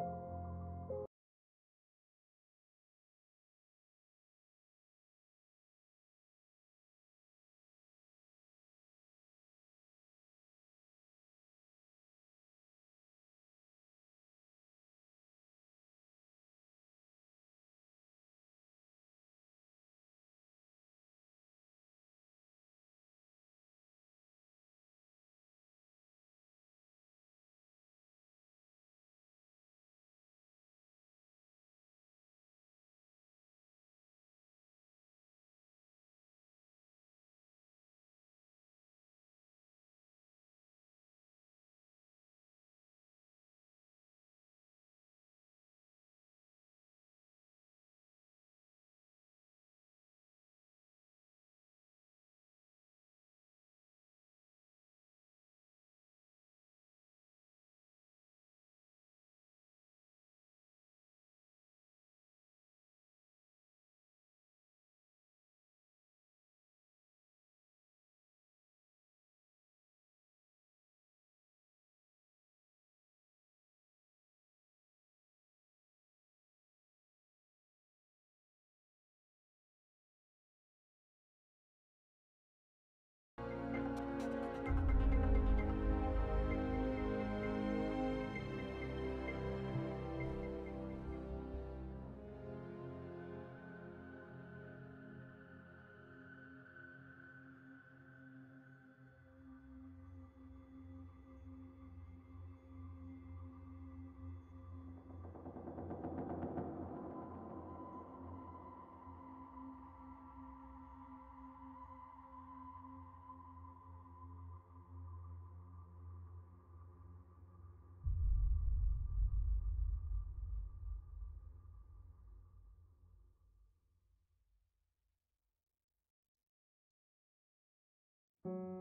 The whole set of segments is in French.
you. you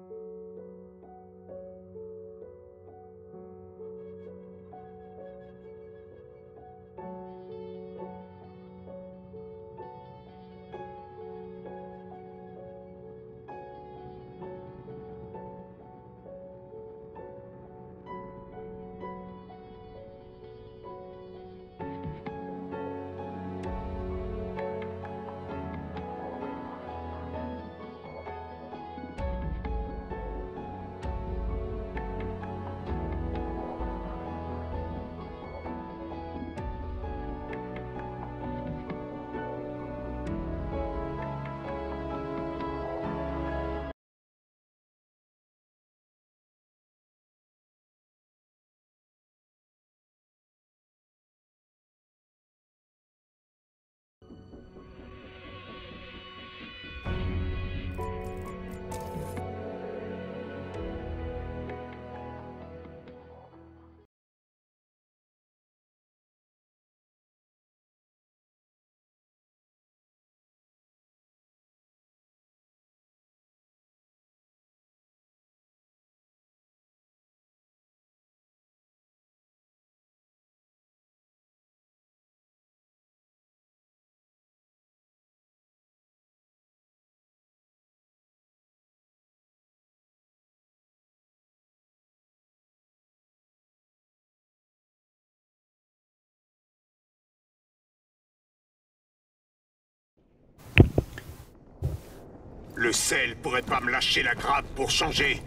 Le sel pourrait pas me lâcher la grappe pour changer.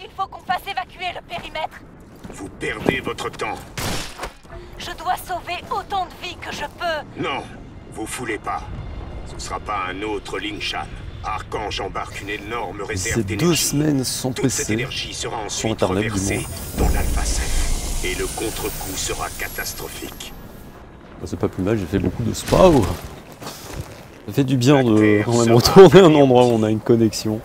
Il faut qu'on fasse évacuer le périmètre. Vous perdez votre temps. Je dois sauver autant de vies que je peux. Non, vous foulez pas. Ce sera pas un autre Lingshan. Archange embarque une énorme réserve Ces deux d'énergie. semaines sans Toute cette énergie sera ensuite reversée dans l'Alpha. Et le contre-coup sera catastrophique. Bah, c'est pas plus mal, j'ai fait beaucoup de spa. ou- Ça fait du bien de quand même retourner à un endroit où on a une connexion.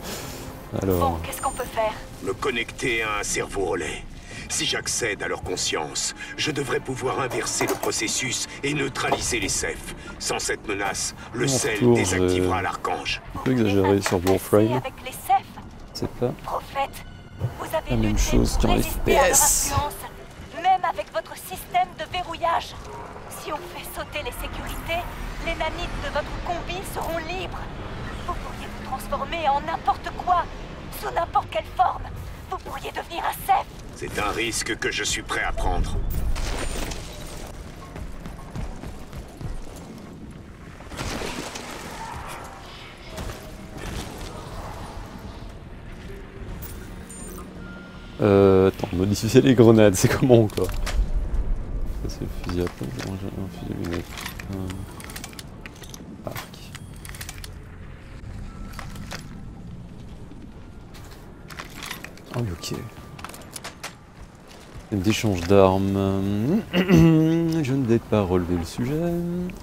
Bon, Alors, qu'est-ce qu'on peut faire? Me connecter à un cerveau relais. Si j'accède à leur conscience, je devrais pouvoir inverser le processus et neutraliser les Ceph. Sans cette menace, le sel retour, désactivera je- l'archange. un peu exagéré sur Warframe. C'est pas. prophète, vous avez La même chose qu'en FPS. même avec votre système de verrouillage. Si on fait sauter les sécurités, les nanites de votre combi seront libres. Vous pourriez vous transformer en n'importe quoi, sous n'importe quelle forme. Vous pourriez devenir un chef. C'est un risque que je suis prêt à prendre. Euh, attends, modifier les grenades, c'est comment quoi? Ça c'est le fusil à pompe, un fusil à lunettes. Un... Arc. Oui, ok. D'échange d'armes. Je ne vais pas relever le sujet.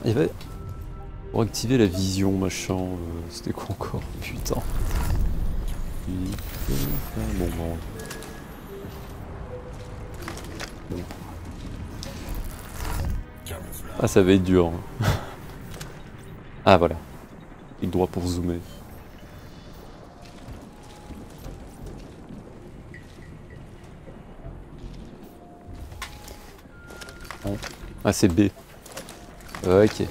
Il y avait... Pour activer la vision, machin. euh, C'était quoi encore Putain. Bon, bon. Bon. Ah, ça va être dur. ah, voilà. Clic droit pour zoomer. Ah, c'est B. Ok.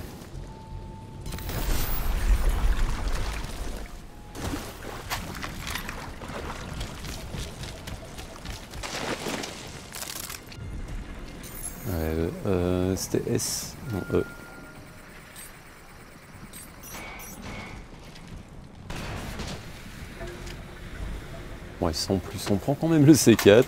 Sans plus, on prend quand même le C4.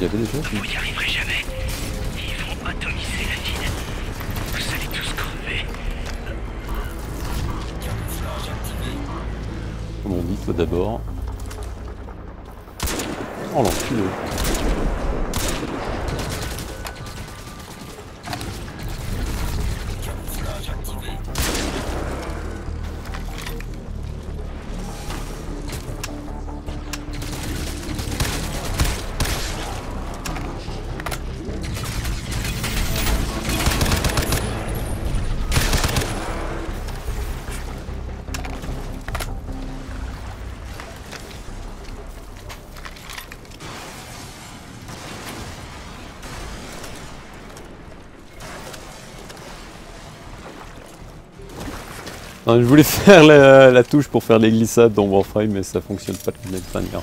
Il y avait déjà Vous n'y arriverez jamais. Ils vont atomiser la ville. Vous allez tous crever. Comme on dit, toi d'abord. Oh l'enculé. Je voulais faire la, touche pour faire les glissades dans Warframe, mais ça fonctionne pas de la même manière.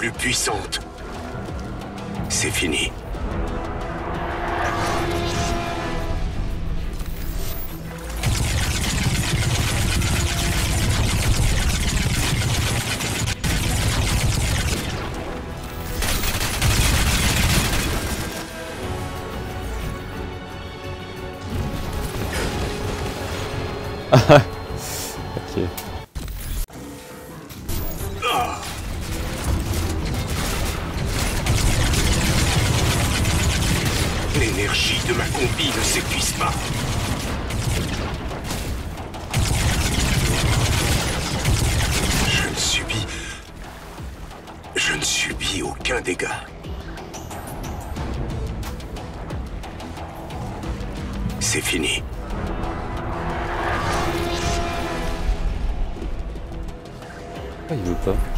Plus puissantes. Aucun dégât. C'est fini. Ah, il veut pas.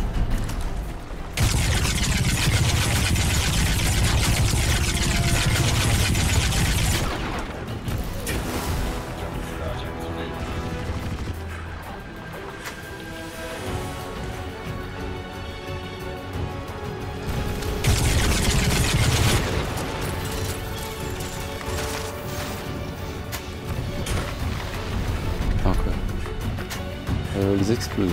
Ok.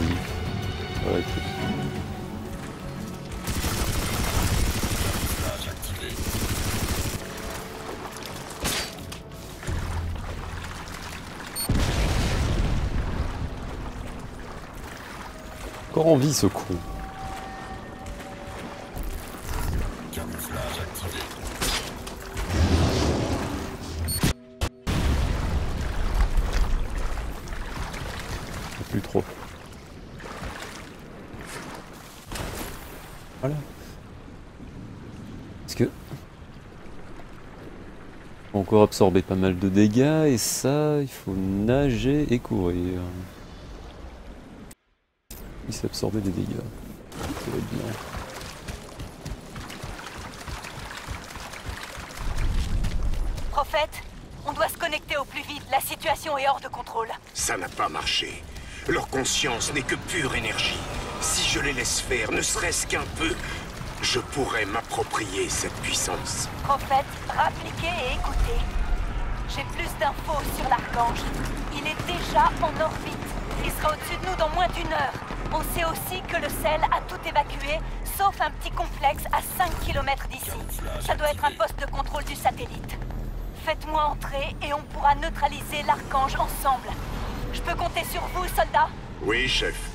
Encore en vie ce con. Encore absorber pas mal de dégâts et ça, il faut nager et courir. Il s'est absorbé des dégâts. Ça va être bien. Prophète, on doit se connecter au plus vite. La situation est hors de contrôle. Ça n'a pas marché. Leur conscience n'est que pure énergie. Si je les laisse faire, ne serait-ce qu'un peu, je pourrais m'approprier cette puissance. Prophète, rappliquez et écoutez. J'ai plus d'infos sur l'archange. Il est déjà en orbite. Il sera au-dessus de nous dans moins d'une heure. On sait aussi que le sel a tout évacué, sauf un petit complexe à 5 km d'ici. Ça doit être un poste de contrôle du satellite. Faites-moi entrer et on pourra neutraliser l'archange ensemble. Je peux compter sur vous, soldats Oui, chef.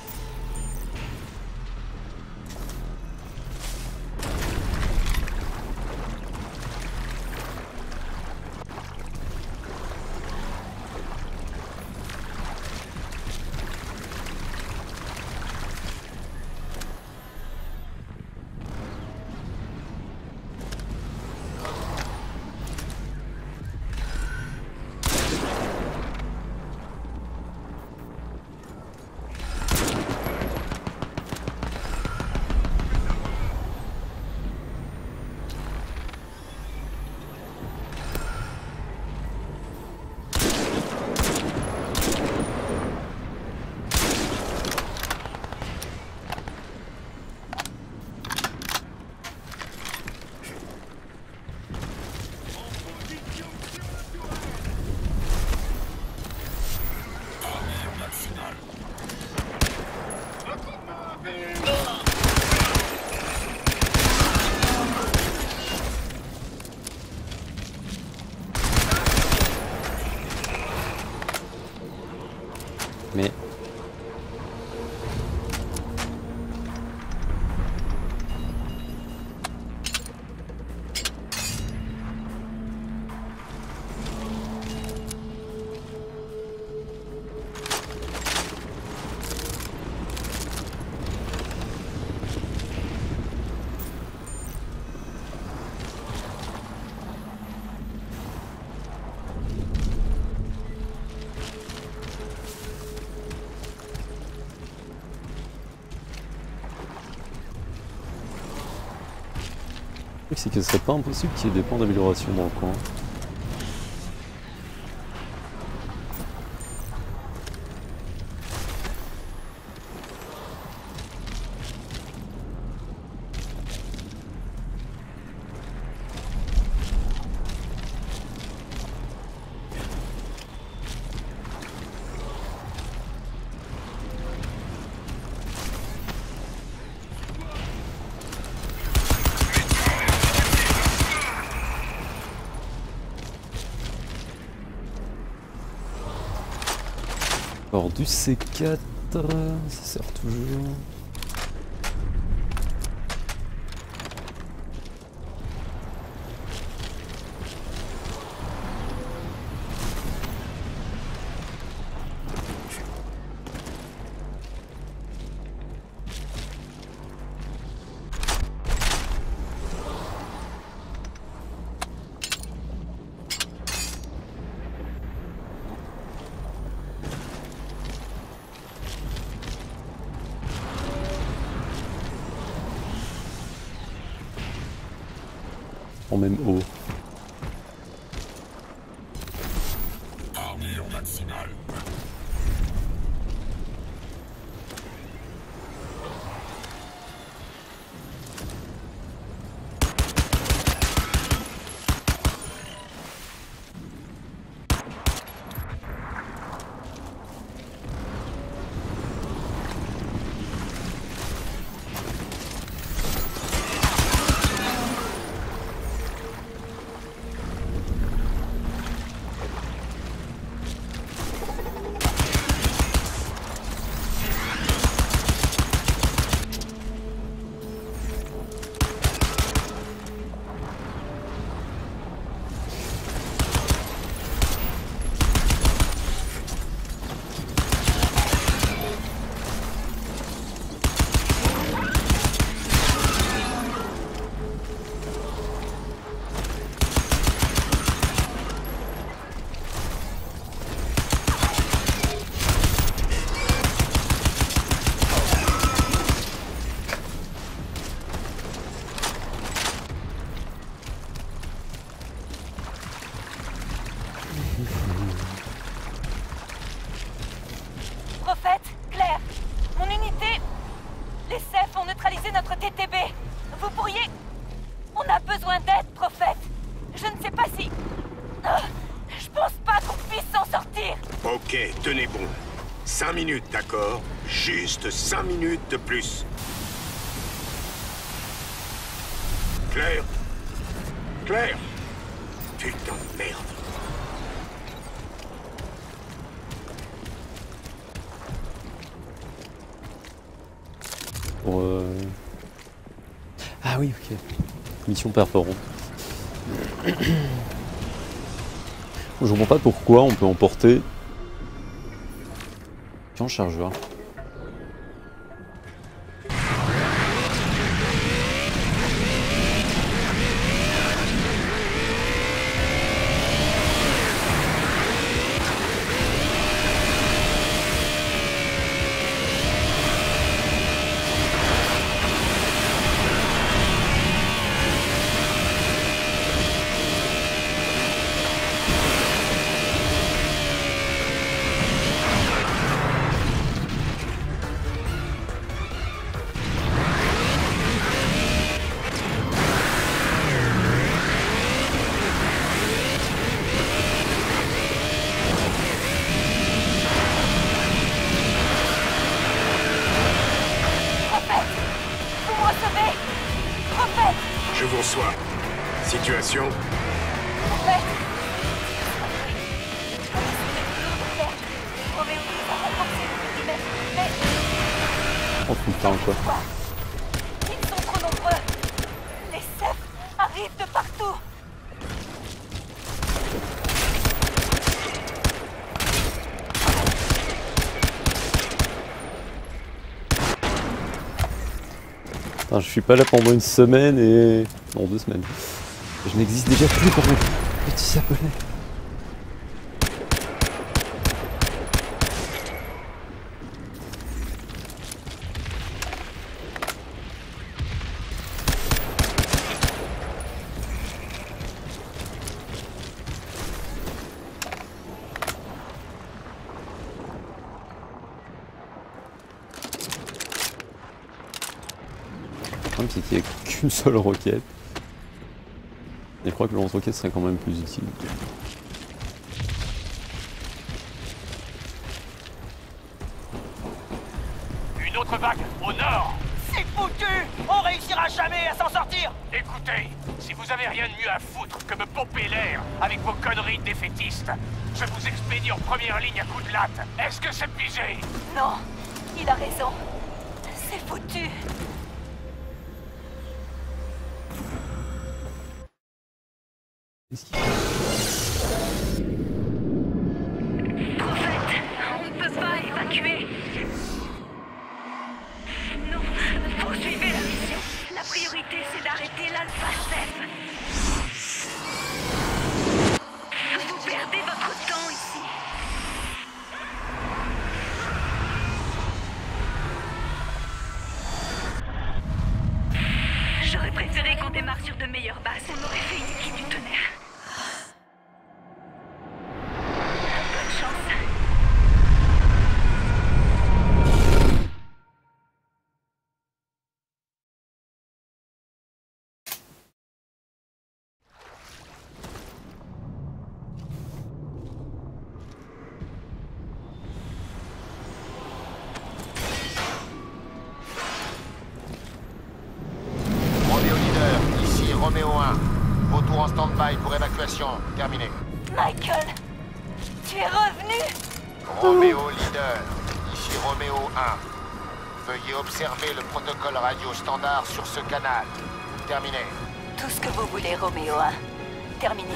C'est que ce serait pas impossible qu'il y ait des points d'amélioration dans le coin. Du C4, ça sert toujours. Même haut. Juste cinq minutes de plus. Claire Claire Putain de merde. Pour, euh, Ah oui, ok. Mission perforante. Je comprends pas pourquoi on peut emporter qu'en chargeur. Pas là pendant une semaine et... Non, deux semaines. Je n'existe déjà plus pour mes petits japonais. Le problème c'est seule roquette. Et je crois que le lance-roquette serait quand même plus utile. Prophète, on ne peut pas évacuer. Non, poursuivez la mission. La priorité, c'est d'arrêter l'Alpha Step. ce canal. Terminé. Tout ce que vous voulez, Roméo 1. Terminé.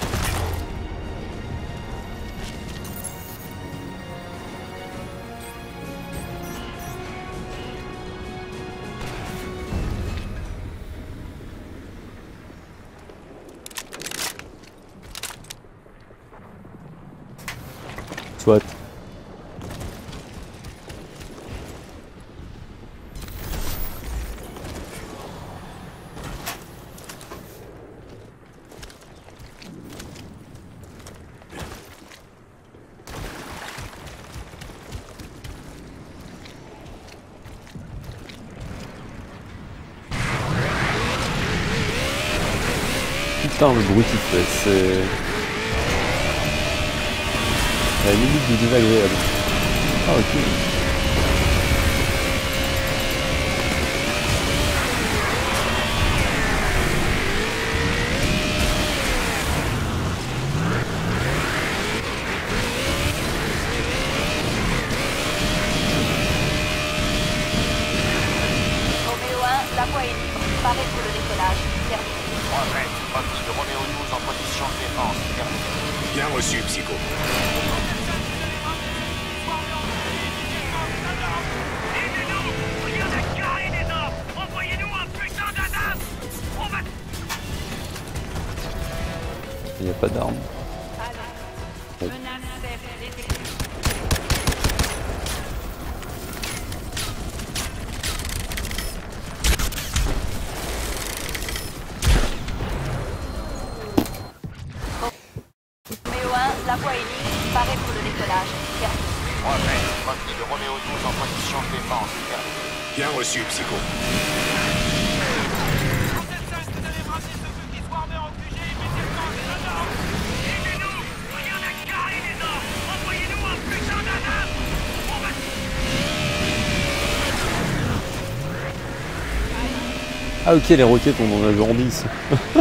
Ah ok, les roquettes, on en a grandi ici.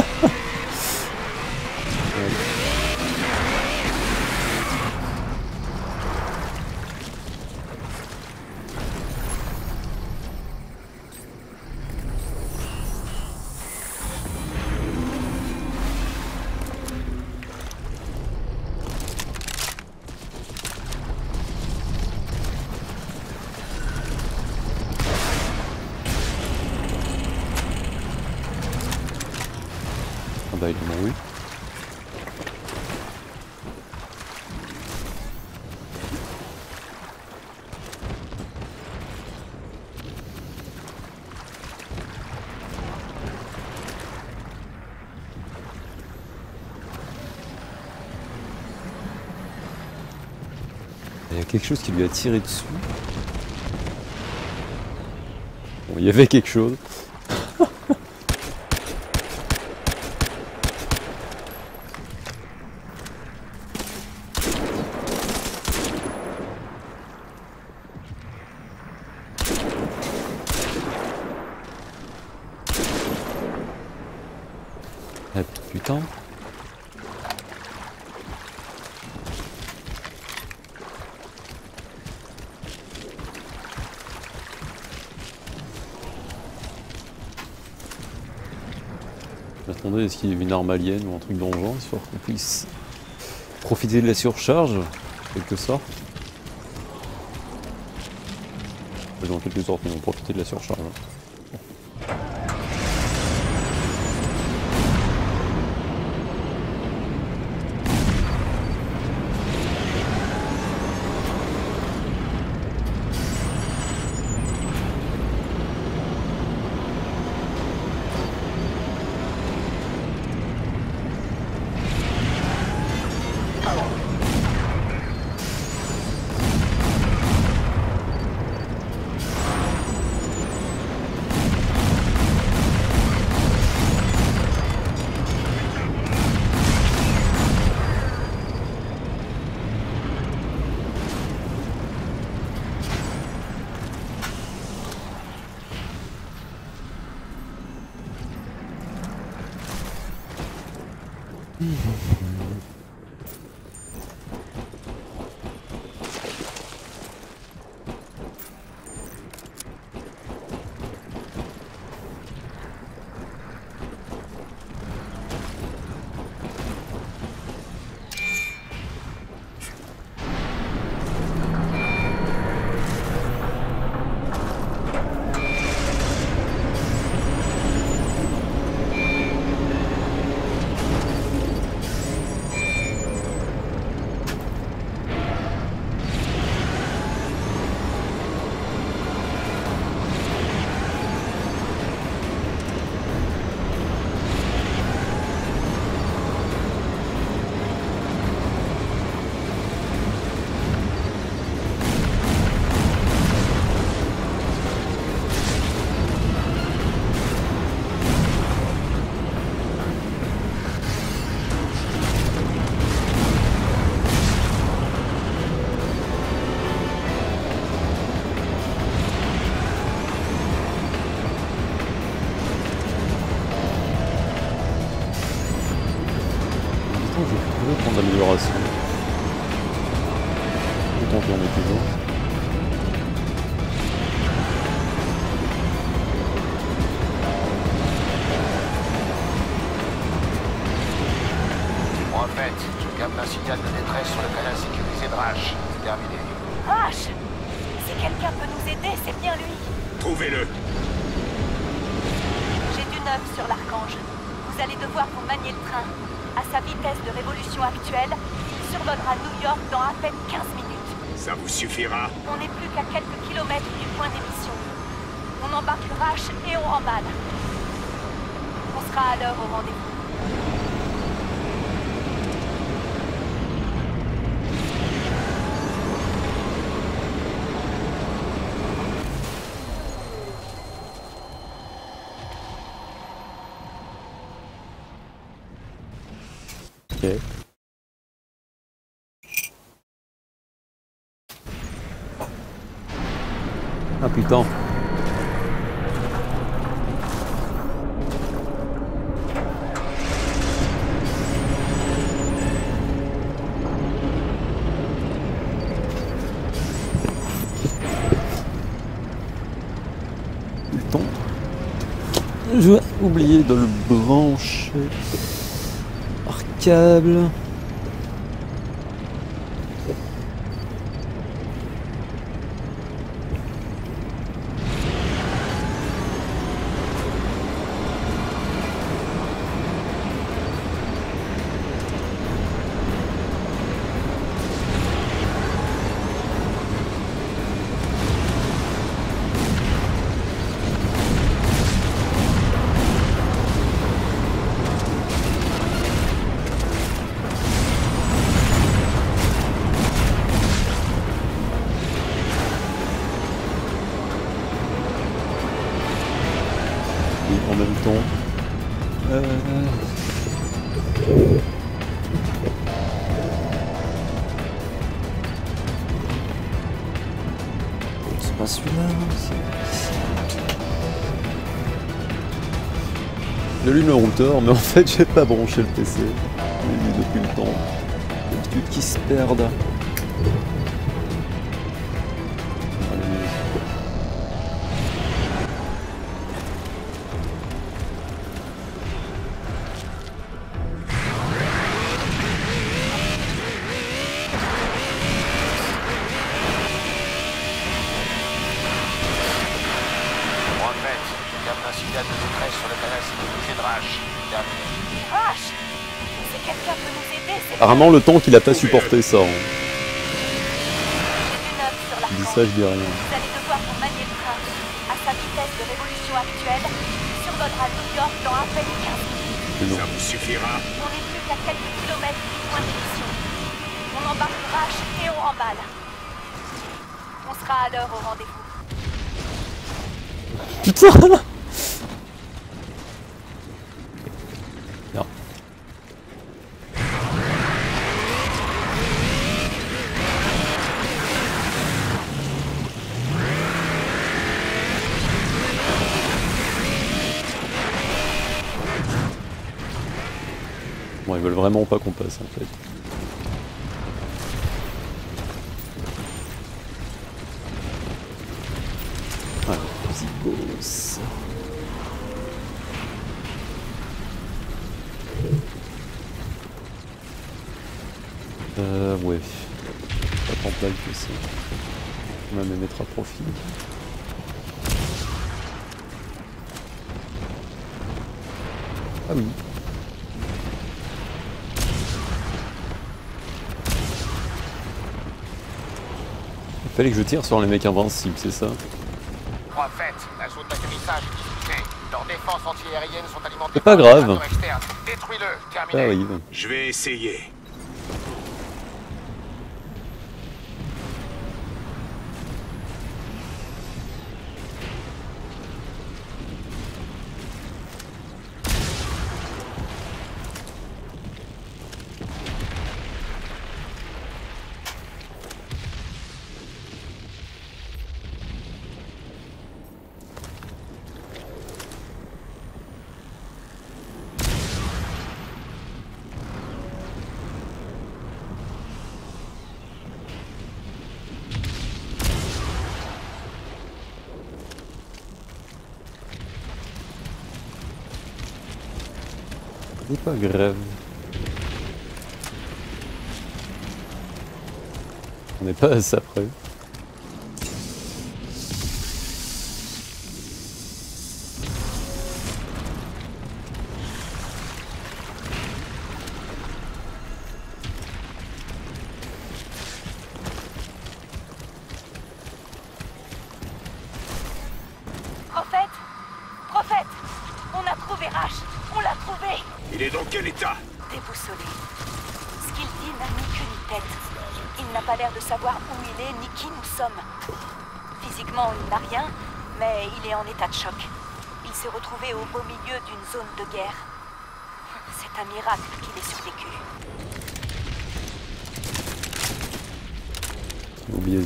quelque chose qui lui a tiré dessus. Bon, il y avait quelque chose. normalienne ou un truc dans le genre, histoire qu'on puisse profiter de la surcharge, quelque sorte. Dans quelque sorte, mais on profiter de la surcharge. Hein. Mm-hmm. you feel le temps. Je vais oublier de le brancher par câble. mais en fait j'ai pas branché le PC depuis le temps. D'habitude qui se perdent. Apparemment, le tank, il a pas supporté ça. hein. Je dis ça, je dis rien. Vous allez devoir vous manier le train à sa vitesse de révolution actuelle survolera New York dans à peine 15 minutes. Mais non. Ça vous suffira On n'est plus qu'à quelques kilomètres du point d'émission. On embarque Rache et on remballe. On sera à l'heure au rendez-vous. Putain pas qu'on passe en fait. Zygos. Euh, ouais. Pas tant plague que ça. On va me mettre à profit. Ah oui. Fallait que je tire sur les mecs invincibles, c'est ça Prophète, la zone d'atterrissage est disputée. Leurs défenses antiaériennes sont alimentées C'est pas grave. Détruis-le. Je vais essayer. Pas grave. On n'est pas à ça près.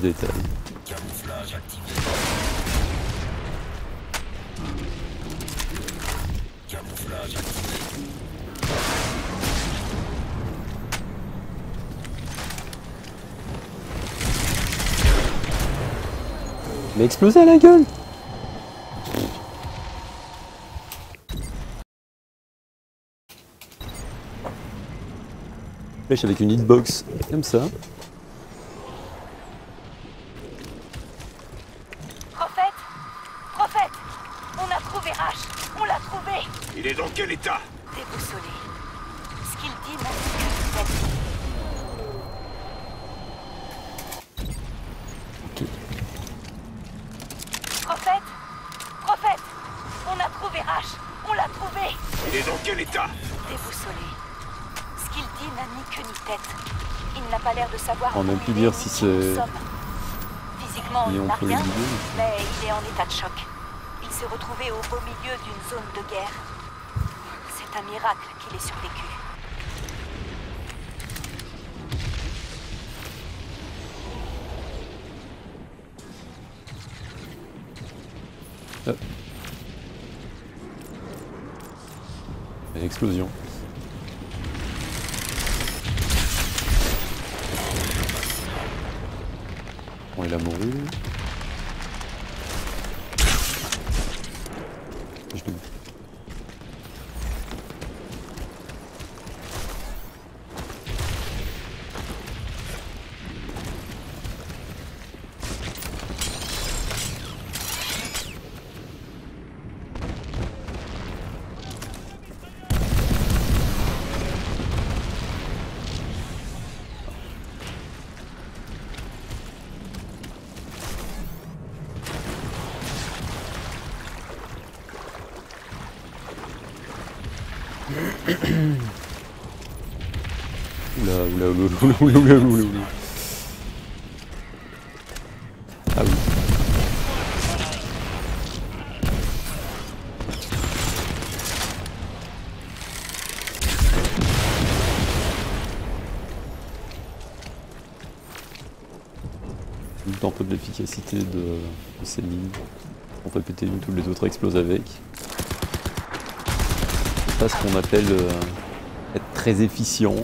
Oublié ce détail. Mais explosé à la gueule Flèche avec une hitbox comme ça. Physiquement, il n'a rien, mais il est en état de choc. Il s'est retrouvé au beau milieu d'une zone de guerre. C'est un miracle qu'il ait survécu. Une explosion. Ah oui. Un peu de l'efficacité de, de ces mines. On fait péter une, toutes les autres explosent avec. C'est pas ce qu'on appelle euh, être très efficient.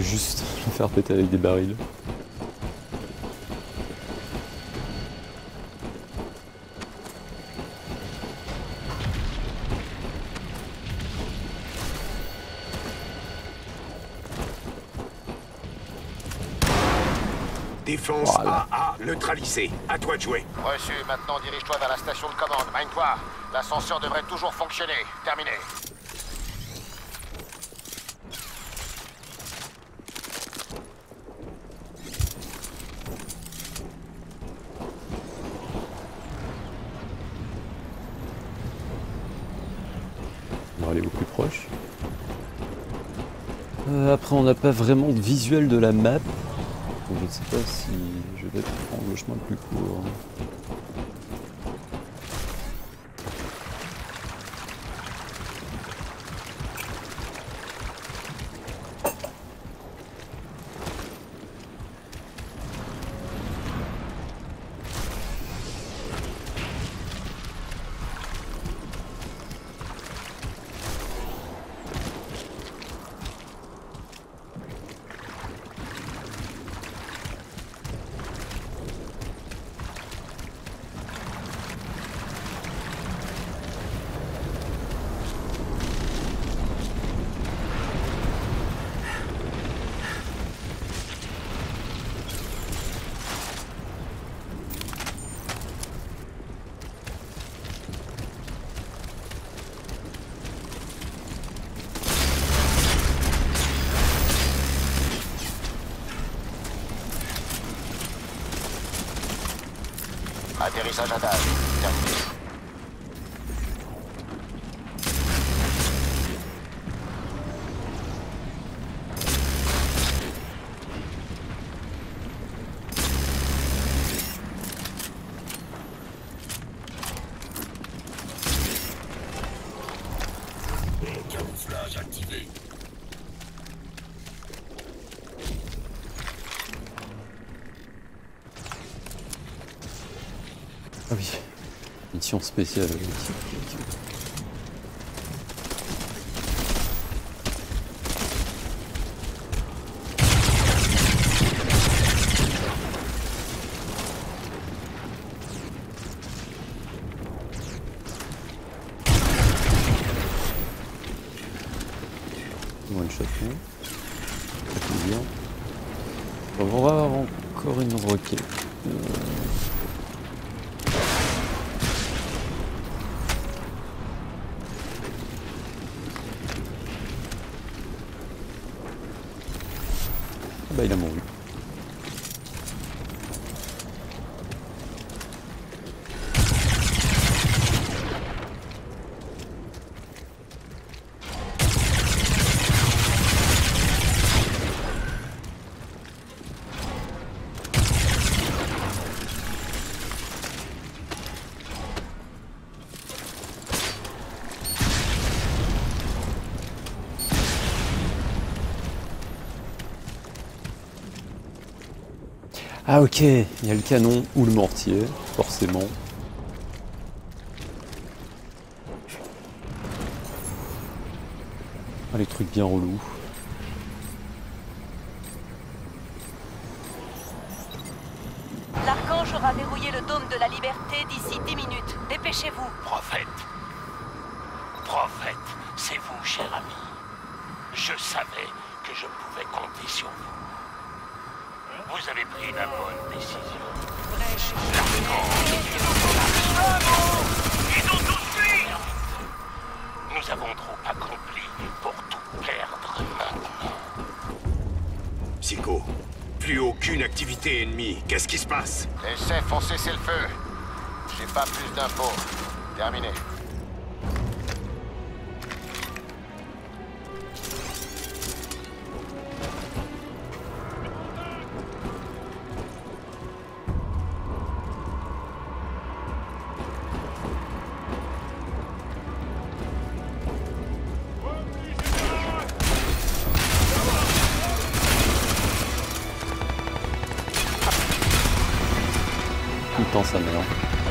Juste le faire péter avec des barils. Défense Voilà. AA neutralisée. À toi de jouer. Reçu, maintenant dirige-toi vers la station de commande. Mine-toi. L'ascenseur devrait toujours fonctionner. Terminé. On va aller au plus proche. Euh, après, on n'a pas vraiment de visuel de la map. Je ne sais pas si je vais prendre le chemin le plus court. Atterrissage à table. Terminé. Ah oui. Mission Ah, ok, il y a le canon ou le mortier, forcément. Ah, les trucs bien relous. Plus. Terminé. Tout le temps ça meurt.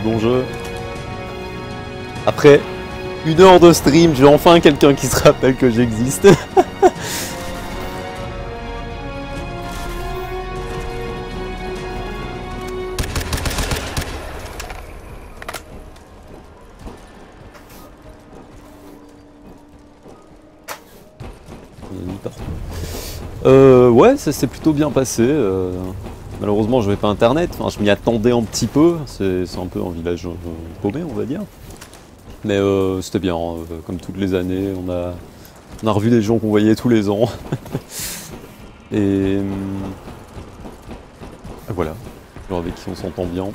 Bon jeu. Après une heure de stream, j'ai enfin quelqu'un qui se rappelle que j'existe. Euh, ouais, ça s'est plutôt bien passé. euh, Malheureusement, je n'avais pas internet. Enfin, je m'y attendais un petit peu. C'est un peu un village euh, paumé, on va dire. Mais euh, c'était bien. euh, comme toutes les années, on a, on a revu des gens qu'on voyait tous les ans. Et voilà, gens avec qui on s'entend bien.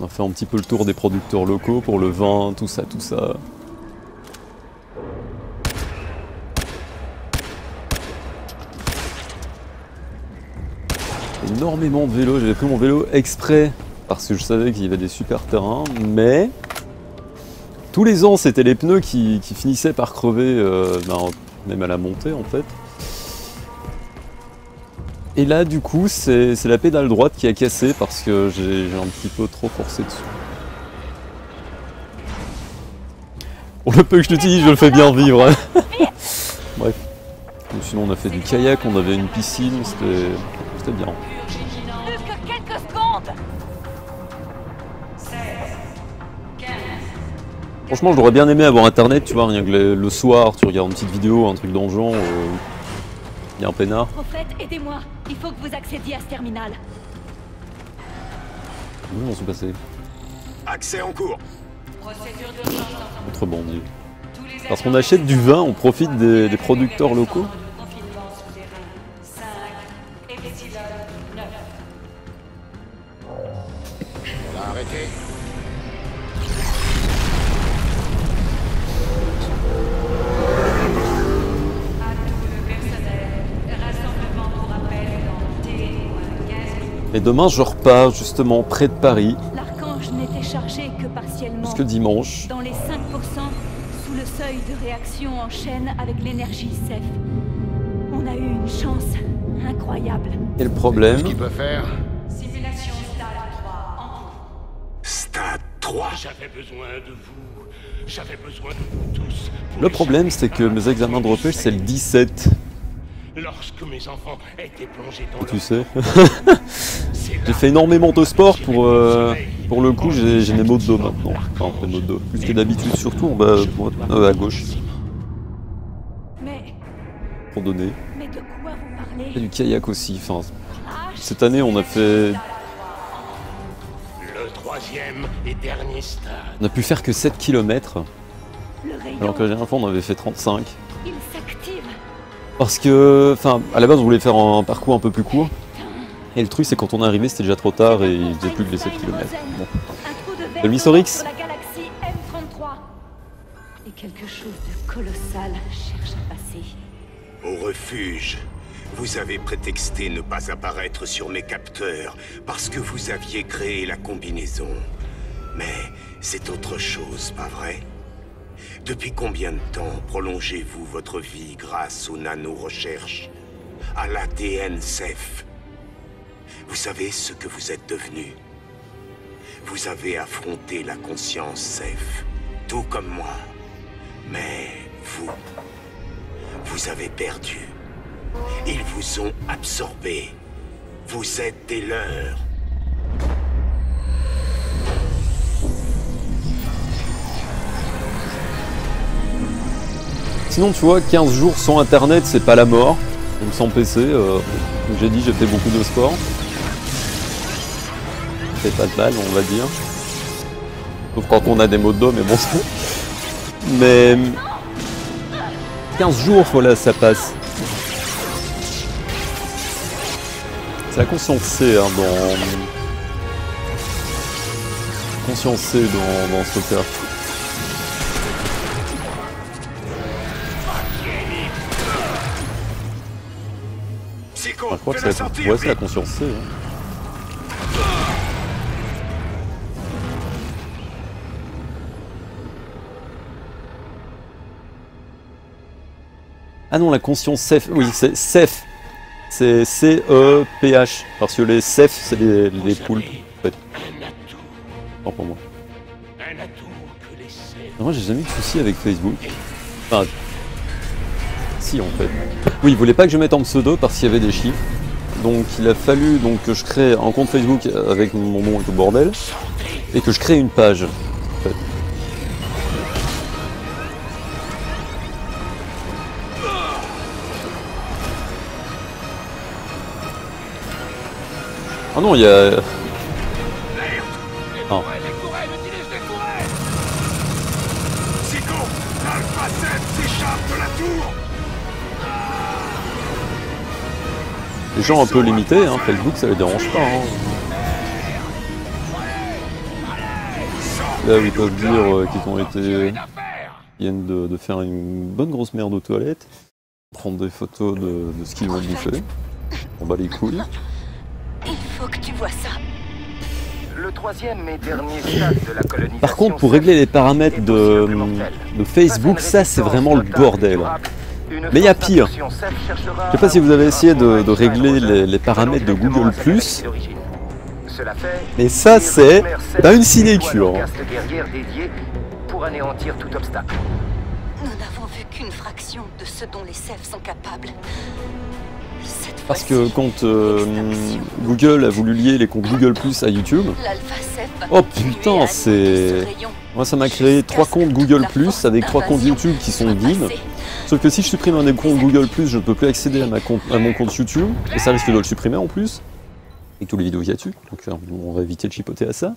On a fait un petit peu le tour des producteurs locaux pour le vin, tout ça, tout ça. Énormément de vélos. J'avais pris mon vélo exprès parce que je savais qu'il y avait des super terrains, mais tous les ans c'était les pneus qui, finissaient par crever, euh, ben, même à la montée en fait. Et là du coup c'est la pédale droite qui a cassé parce que j'ai un petit peu trop forcé dessus. Pour le peu que je l'utilise, je le fais bien vivre. hein. Bref. Sinon on a fait du kayak, on avait une piscine, c'était bien. Franchement, j'aurais bien aimé avoir internet, tu vois, rien que le, le soir, tu regardes une petite vidéo, un truc genre, euh, il y a un peinard. Prophète, aidez-moi Il faut que vous accédiez à ce terminal. Où on s'est passé? Accès en cours. Entre bandits. Parce qu'on achète du vin, on profite des, des producteurs locaux? Demain, je repars justement près de Paris, L'archange n'était chargé que partiellement. jusque dimanche. Dans les 5% sous le seuil de réaction en chaîne avec l'énergie CEF. On a eu une chance incroyable. Et le problème, qu'il peut faire. Stade 3. J'avais besoin de vous. J'avais besoin de vous tous. le problème, c'est que mes examens de repêche, c'est le 17. Lorsque mes enfants étaient plongés dans Tu leur sais. J'ai fait énormément de sport pour, euh, pour le coup, j'ai mes mots de dos maintenant. Enfin, mes mots de dos. Plus que d'habitude, surtout en bas à droite, euh, à gauche, pour donner. Et du kayak aussi. Enfin, cette année, on a fait. On a pu faire que 7 km, alors que la dernière fois, on avait fait 35. il s'active. Parce que, enfin, à la base, on voulait faire un parcours un peu plus court. Et le truc, c'est quand on est arrivé, c'était déjà trop tard et il faisait plus que les 7 km. Bon. Un trou de verre Le Mysorix sur la galaxie M33. Et quelque chose de colossal cherche à passer. Au refuge, vous avez prétexté ne pas apparaître sur mes capteurs parce que vous aviez créé la combinaison. Mais c'est autre chose, pas vrai? Depuis combien de temps prolongez-vous votre vie grâce aux nano-recherches À l'ADN CEF Vous savez ce que vous êtes devenu Vous avez affronté la conscience CEF, tout comme moi. Mais vous, vous avez perdu. Ils vous ont absorbé. Vous êtes des leurs. Sinon, tu vois, 15 jours sans internet, c'est pas la mort. Même sans PC, euh, j'ai dit, j'ai fait beaucoup de sport. Pas de balle, on va dire. Sauf quand on a des mots de dos, mais bon, Mais. 15 jours, voilà, ça passe. C'est la conscience C, hein, dans. Conscience C dans, dans. Psycho, Enfin, je crois que c'est la, ouais, la conscience C. hein. Ah non, la conscience CEF, oui, c'est CEF. C'est C-E-P-H. Parce que les CEF, c'est les, les poulpes. En fait. Non, pour moi. Moi, j'ai jamais eu de soucis avec Facebook. Enfin, si, en fait. Oui, il voulait pas que je mette en pseudo parce qu'il y avait des chiffres. Donc, il a fallu donc, que je crée un compte Facebook avec mon nom et tout bordel. Et que je crée une page. En fait. Ah non, il y a. Psycho, l'Alpha 7 s'échappe de la tour. Les gens un peu limités, hein, Facebook ça les dérange pas. hein. Là ils peuvent dire euh, qu'ils ont été. Ils viennent de, de faire une bonne grosse merde aux toilettes, prendre des photos de, de ce qu'ils vont bouffer. On bat les couilles. Faut que tu vois ça. Le troisième et dernier stade de la colonisation. Par contre, pour régler les paramètres de, de Facebook, ça c'est vraiment le bordel. Mais il y a pire. Je sais pas si vous avez essayé de, de régler les, les paramètres de Google+, mais ça c'est pas une sinécure. Pour anéantir tout obstacle. Nous n'avons vu qu'une fraction de ce dont les Sèvres sont capables. Parce que quand euh, Google a voulu lier les comptes Google Plus à YouTube, Oh, putain, c'est- moi ça m'a créé trois comptes Google Plus avec trois comptes YouTube qui sont vides. Sauf que si je supprime un des comptes Google Plus, je ne peux plus accéder à, ma compte, à mon compte YouTube, et ça risque de le supprimer en plus, et tous les vidéos qu'il y a dessus, donc euh, on va éviter de chipoter à ça.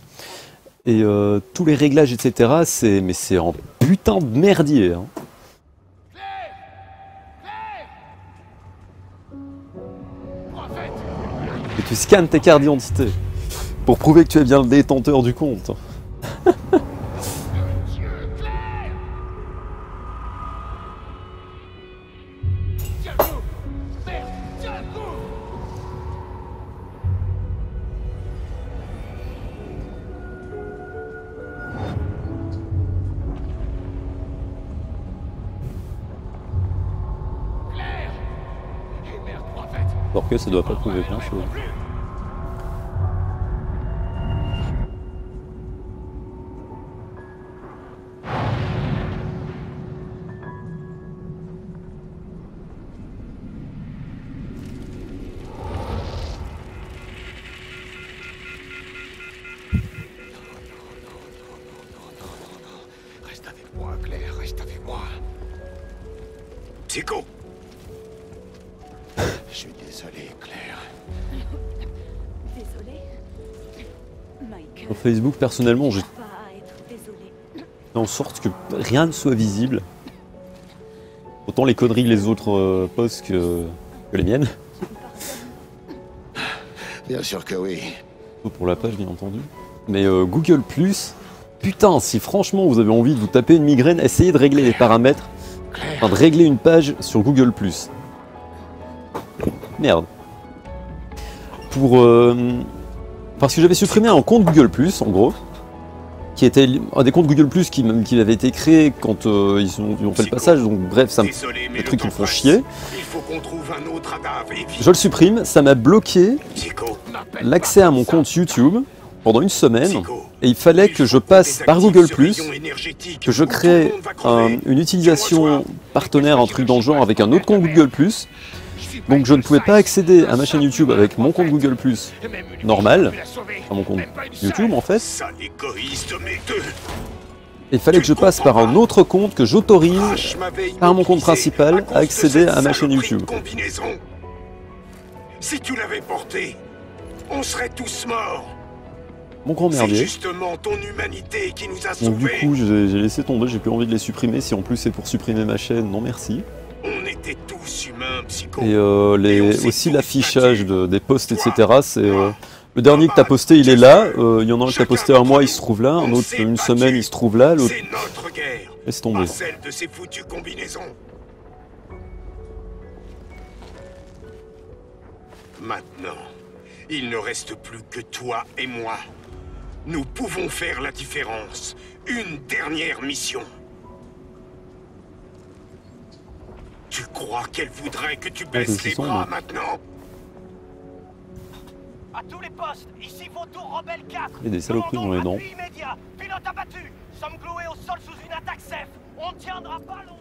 Et euh, tous les réglages, etc., c'est mais c'est en putain de merdier. hein. Et tu scannes tes cartes d'identité pour prouver que tu es bien le détenteur du compte. Que ça doit pas prouver grand chose. Personnellement, j'ai en sorte que rien ne soit visible. Autant les conneries que les autres euh, postent que, que les miennes. Bien sûr que oui. Surtout Pour la page, bien entendu. Mais euh, Google putain, si franchement vous avez envie de vous taper une migraine, essayez de régler les paramètres, enfin de régler une page sur Google Merde. Pour. euh, parce que j'avais supprimé un compte Google en gros, qui était un des comptes Google qui, même- qui avait été créé quand euh, ils, ont, ils ont fait le passage, donc bref, ça me Désolé, mais des le trucs qui me font chier. Il faut qu'on trouve un autre agave et vite. Je le supprime, ça m'a bloqué l'accès à mon compte YouTube pendant une semaine. Et il fallait que je passe par Google énergétique que je crée un- une utilisation partenaire, un truc dans le genre, avec un autre compte Google Donc je ne pouvais pas accéder à ma chaîne YouTube avec mon compte Google normal, à mon compte YouTube en fait. Il fallait que je passe par un autre compte que j'autorise par mon compte principal à accéder à ma chaîne YouTube. Si tu l'avais porté, on serait tous morts. Mon grand merdier. justement ton humanité qui nous a Donc du coup j'ai laissé tomber, j'ai plus envie de les supprimer. Si en plus c'est pour supprimer ma chaîne, non merci. On était tous humains, psycho. Et euh, les, aussi l'affichage de- des posts, etc. C'est euh, le dernier que t'as posté, il est là. Euh, Il y en a un que t'as posté un mois, il se trouve là. Un autre une semaine, il se trouve là. L'autre, C'est notre guerre, laisse tomber. celle de ces foutues combinaisons. Maintenant, il ne reste plus que toi et moi. Nous pouvons faire la différence. Une dernière mission. Tu crois qu'elle voudrait que tu baisses les bras maintenant À tous les postes, ici Vautour Rebelle 4. Il y a des saloperies dans les dents. Appui immédiat. Pilote abattu. Sommes cloués au sol sous une attaque. On ne tiendra pas longtemps.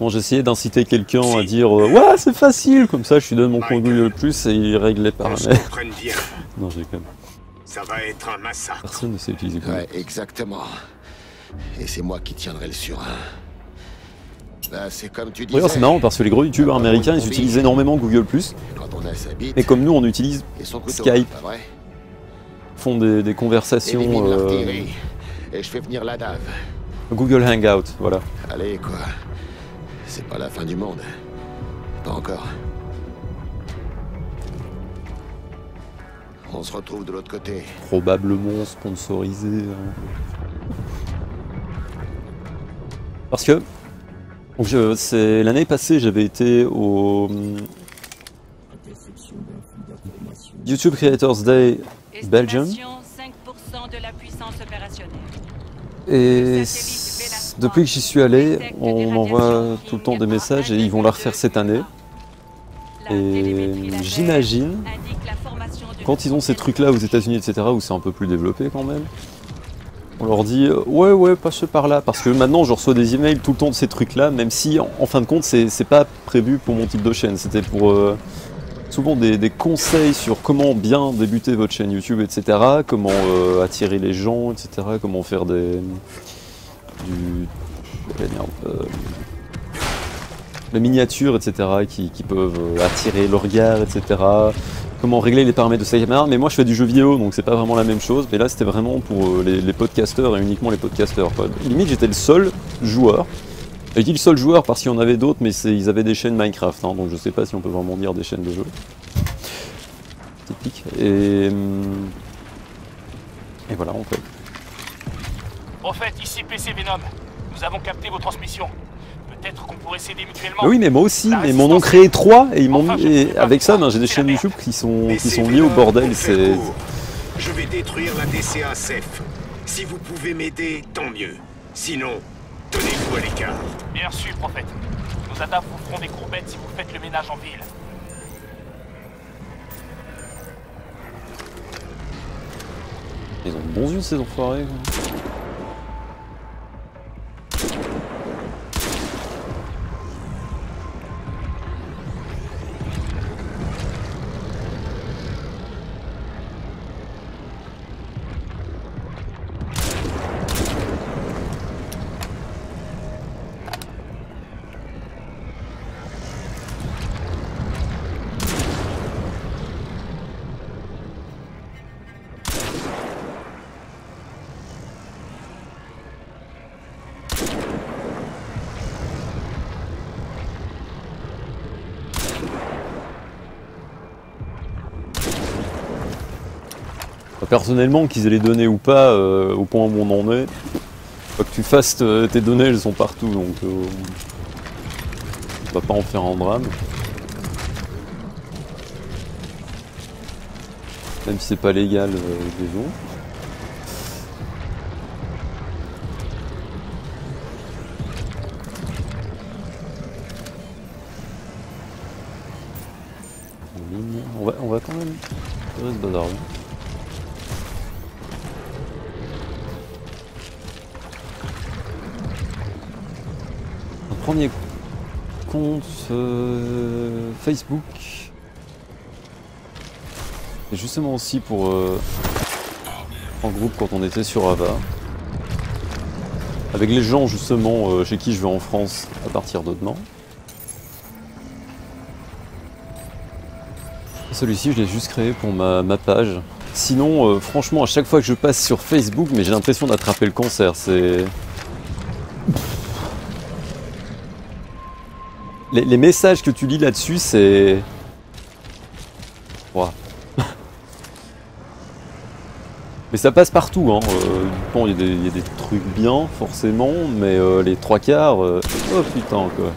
Bon, j'essayais d'inciter quelqu'un à dire euh, Ouais, c'est facile Comme ça, je lui donne mon compte Michael. Google Plus et il règle les paramètres. Non, j'ai quand même. Ça va être un massacre. Personne ne sait utiliser. Ouais, exactement. Et c'est moi qui tiendrai le surin. Là, c'est comme tu disais. C'est marrant parce que les gros youtubeurs américains, ils utilisent énormément Google Plus. Quand on a sa bite Et comme nous, on utilise, et son couteau, Skype. font des, des conversations euh. Et je fais venir la dave. Google Hangout, voilà. Allez, quoi. C'est pas la fin du monde. Pas encore. On se retrouve de l'autre côté. Probablement sponsorisé. hein. Parce que c'est l'année passée, j'avais été au hum, YouTube Creators Day Belgium. Estimation 5% de la puissance opérationnelle. Et depuis que j'y suis allé, on m'envoie tout le temps des messages et ils vont la refaire cette année. Et j'imagine, quand ils ont ces trucs-là aux États-Unis, etc., où c'est un peu plus développé quand même, on leur dit euh, ouais, ouais, passez par là. Parce que maintenant, je reçois des emails tout le temps de ces trucs-là, même si en, fin de compte, c'est pas prévu pour mon type de chaîne. C'était pour euh, souvent des, des conseils sur comment bien débuter votre chaîne YouTube, etc., comment euh, attirer les gens, etc., comment faire des. du. eh euh, les miniatures, etc., qui, qui peuvent attirer le regard, etc. Comment régler les paramètres de sa. Mais moi, je fais du jeu vidéo, donc c'est pas vraiment la même chose. Mais là, c'était vraiment pour euh, les, podcasteurs et uniquement les podcasteurs. quoi. Limite, j'étais le seul joueur. Et je dis le seul joueur parce qu'il y en avait d'autres, mais ils avaient des chaînes Minecraft, hein, donc je sais pas si on peut vraiment dire des chaînes de jeux. Typique. Et, hum, et voilà, en fait. Au fait, ici PC Venom. Nous avons capté vos transmissions. Peut-être qu'on pourrait s'aider mutuellement. Mais oui, mais moi aussi, mais ils m'en ont créé trois et ils m'ont mis. et avec ça, j'ai des chaînes YouTube qui sont, Mais qui sont liées au bordel. C'est. Je vais détruire la DCA CEF. Si vous pouvez m'aider, tant mieux. Sinon, tenez-vous à l'écart. Bien sûr, prophète. Nos adaptes vous feront des courbettes si vous faites le ménage en ville. Ils ont de bons yeux, ces enfoirés. Personnellement, qu'ils aient les données ou pas, euh, au point où on en est, faut que tu fasses te- tes données, elles sont partout, donc euh, on va pas en faire un drame. Même si c'est pas légal, euh. En ligne. On va, on va quand même faire ce bazar premier compte euh, Facebook. Et justement aussi pour euh, en groupe quand on était sur Ava. Avec les gens justement euh, chez qui je vais en France à partir de demain. Celui-ci, je l'ai juste créé pour ma, page. Sinon, franchement, à chaque fois que je passe sur Facebook, mais j'ai l'impression d'attraper le cancer. C'est. Les, messages que tu lis là-dessus, c'est. Mais ça passe partout. Hein. euh, bon, il y, a des- il y a des trucs bien, forcément, mais euh, les trois quarts. euh, Oh putain, quoi.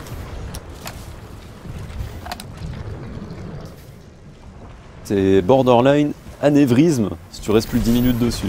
C'est borderline anévrisme si tu restes plus de 10 minutes dessus.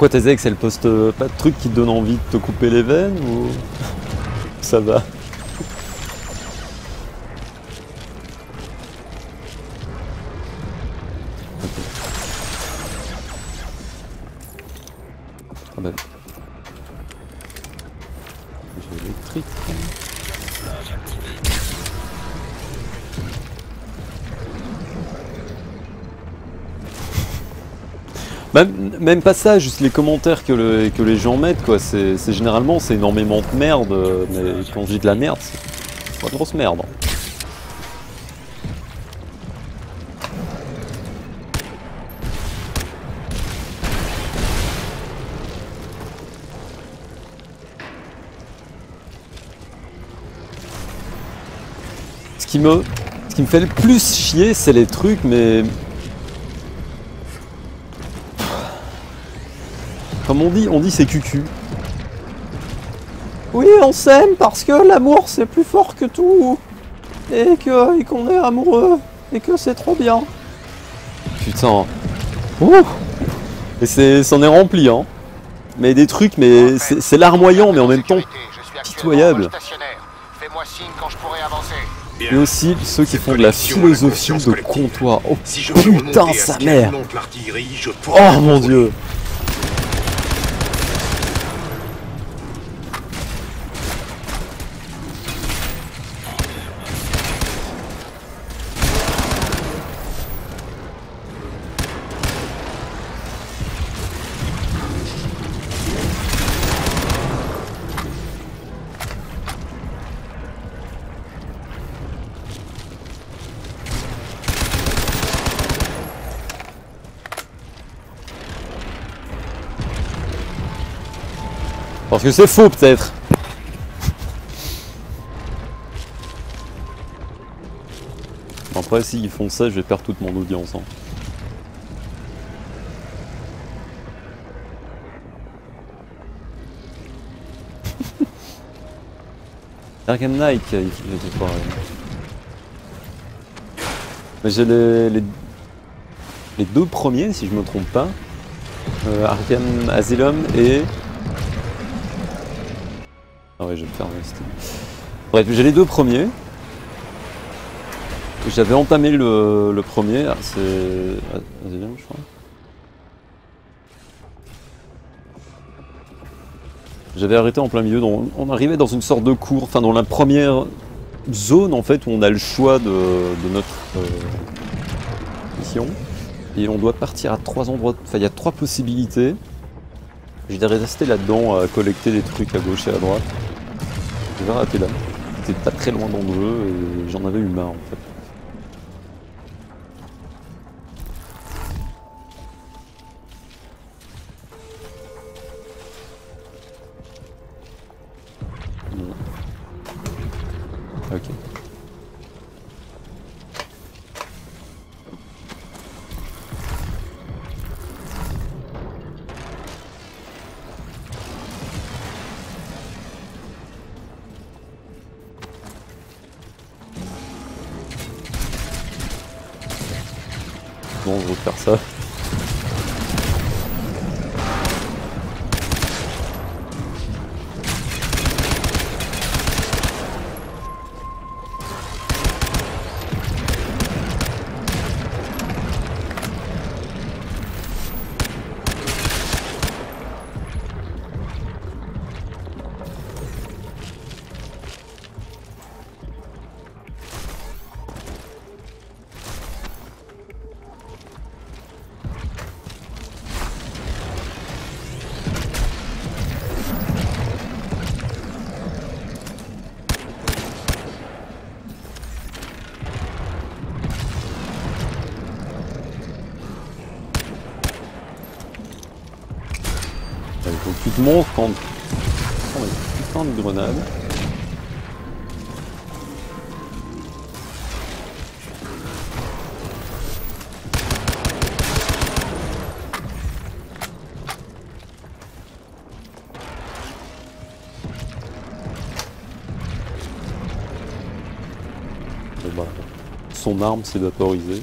Quoi tes ex, elles postent euh, pas de trucs qui te donnent envie de te couper les veines ou? Ça va Même, pas ça, juste les commentaires que, le- que les gens mettent, quoi. C'est généralement c'est énormément de merde, mais quand je dis de la merde, c'est pas de grosse merde. hein. Ce qui me, ce qui me fait le plus chier, c'est les trucs, mais Comme on dit, on dit c'est cucu. Oui, on s'aime parce que l'amour c'est plus fort que tout. Et qu'on est amoureux. Et que c'est trop bien. Putain. Ouh. Et c'est, c'en est rempli, hein. Mais des trucs, mais c'est, larmoyant, mais en même temps pitoyable. en vol stationnaire. Fais-moi signe quand je pourrai avancer. Bien. Et aussi ceux qui font de la philosophie de comptoir. Oh putain, sa mère Oh mon dieu Parce que c'est faux peut-être. Après s'ils font ça, je vais perdre toute mon audience. hein. Arkham Knight, il. Mais j'ai les, les, les deux premiers, si je me trompe pas. Euh, Arkham Asylum et... Bref, j'ai les deux premiers. J'avais entamé le, premier, ah, c'est... Ah, vas-y, je crois. J'avais arrêté en plein milieu, donc on arrivait dans une sorte de cour, enfin dans la première zone en fait où on a le choix de, notre euh, mission. Et on doit partir à trois endroits, enfin il y a trois possibilités. Je vais rester là-dedans à collecter des trucs à gauche et à droite. J'ai raté là. C'était pas très loin dans le jeu et j'en avais eu marre en fait. Tu te montres quand... Oh, mais putain de grenade. Et bah, son arme s'est vaporisée.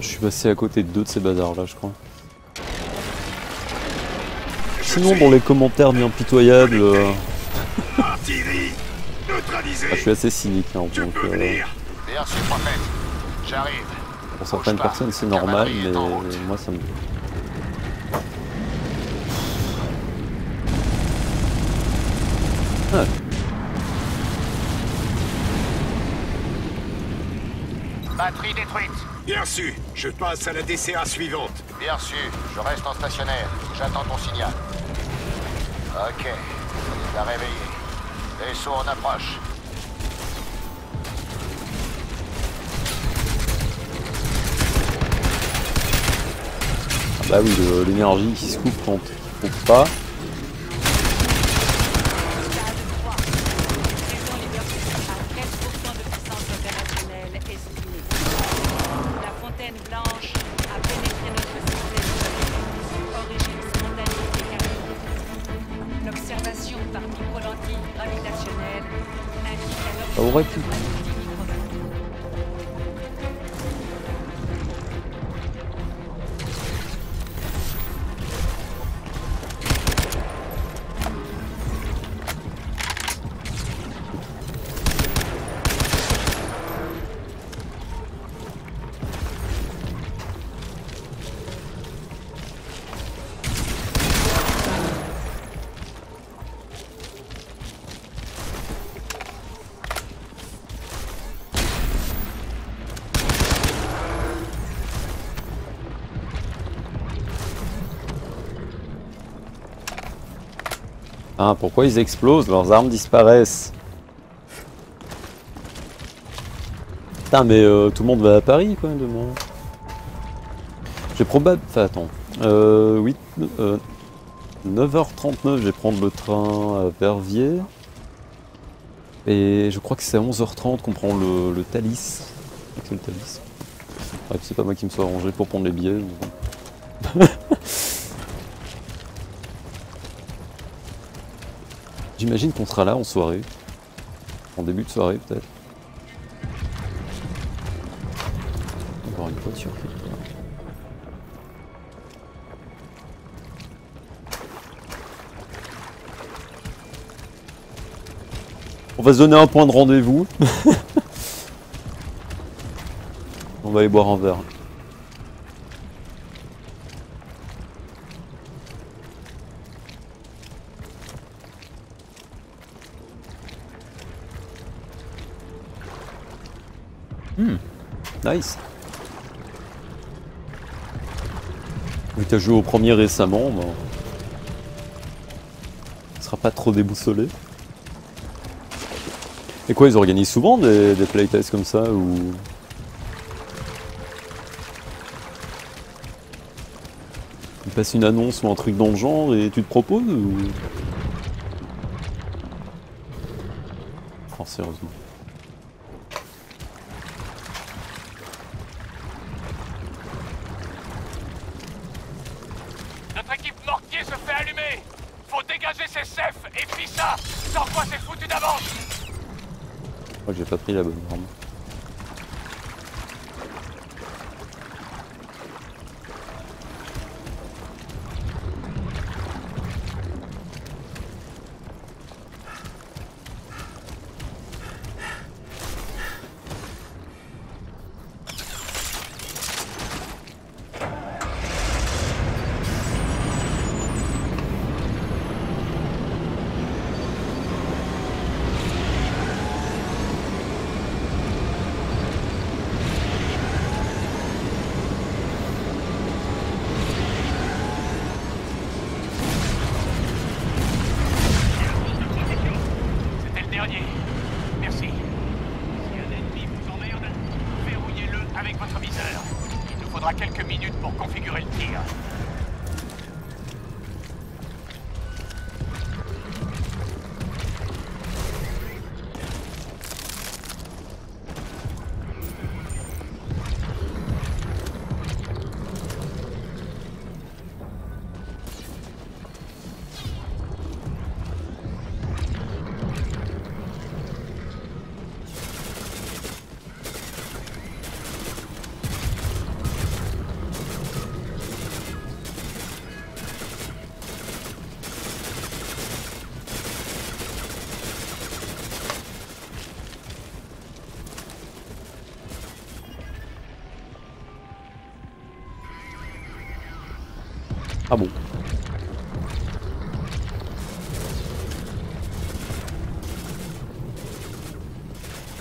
Je suis passé à côté de deux de ces bazars là, je crois. Sinon, dans les commentaires bien pitoyables, euh, ah, je suis assez cynique. Hein, euh, reçu, prophète. J'arrive. pour certaines personnes, c'est normal, mais en moi, ça me. Ah, Batterie détruite. Bien su, je passe à la DCA suivante. Bien reçu. Je reste en stationnaire. J'attends ton signal. Ok. Ça les a réveillés. Vaisseau en approche. ah bah oui, l'énergie qui se coupe quand on coupe pas. Ah, pourquoi ils explosent? Leurs armes disparaissent. Putain, mais euh, tout le monde va à Paris, quoi, demain. J'ai probable... Enfin, attends. Euh, 8... euh, 9h39, je vais prendre le train à Verviers. Et je crois que c'est à 11h30 qu'on prend le, le Thalys. C'est le c'est pas moi qui me suis arrangé pour prendre les billets. J'imagine qu'on sera là en soirée. En début de soirée peut-être. Encore une voiture. On va se donner un point de rendez-vous. On va aller boire un verre. Nice. Vu que joué au premier récemment, bah, ça sera pas trop déboussolé. Et quoi, ils organisent souvent des, playtests comme ça ou? Ils passent une annonce ou un truc dans le genre et tu te proposes ou? Oh, sérieusement. Pris la bonne arme.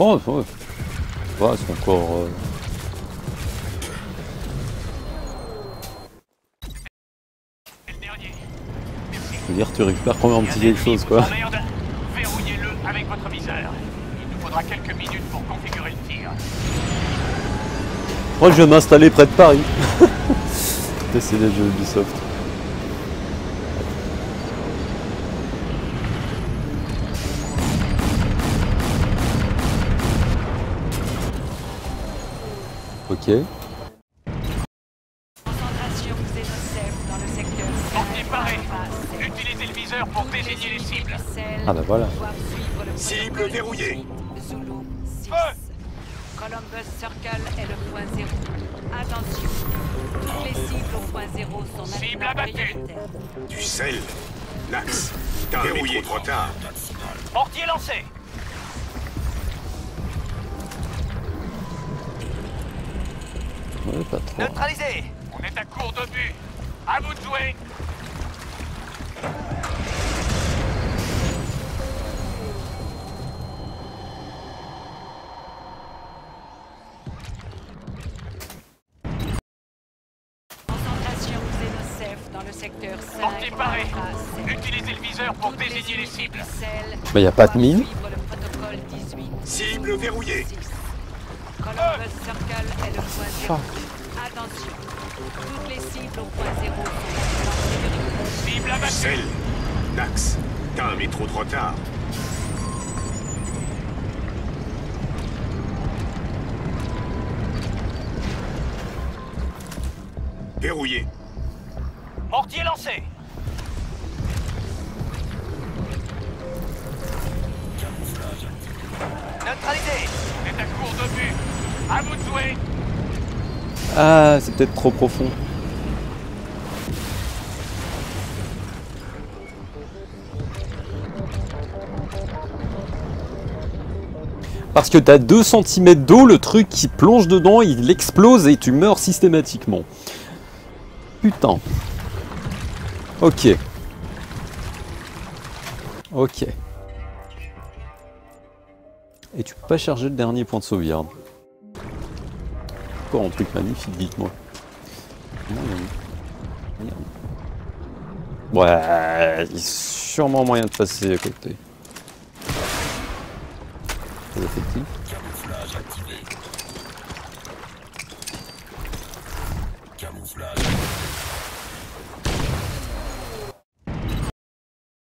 Oh, ouais. Ouais, c'est encore... euh. Je veux dire, tu récupères quand même un petit quelque chose, quoi. emmerde, Verrouillez-le avec votre viseur. Il nous faudra quelques minutes pour configurer le tir. Moi, je vais m'installer près de Paris. Les jeux Ubisoft. Ok. Sel Bah, y a pas de mine. Profond. Parce que t'as 2 cm d'eau, le truc qui plonge dedans, il explose et tu meurs systématiquement. Putain. Ok. Ok. Et tu peux pas charger le dernier point de sauvegarde. encore un truc magnifique, dites-moi. Comment il y en a Regarde. Ouais, il y a sûrement moyen de passer à côté. Très effectif.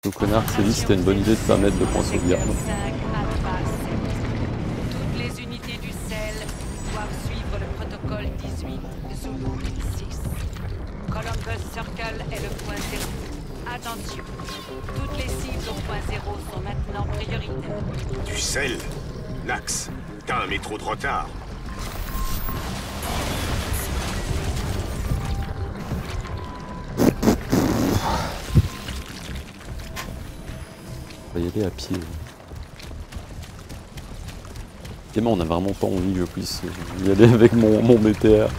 Le connard s'est dit c'était une bonne idée de pas mettre de points sauvegarde. Attention, toutes les cibles au point zéro sont maintenant prioritaires. Du sel Nax, t'as un métro de retard. On va y aller à pied. Et moi, on a vraiment pas envie que je puisse y aller avec mon, mon BTR.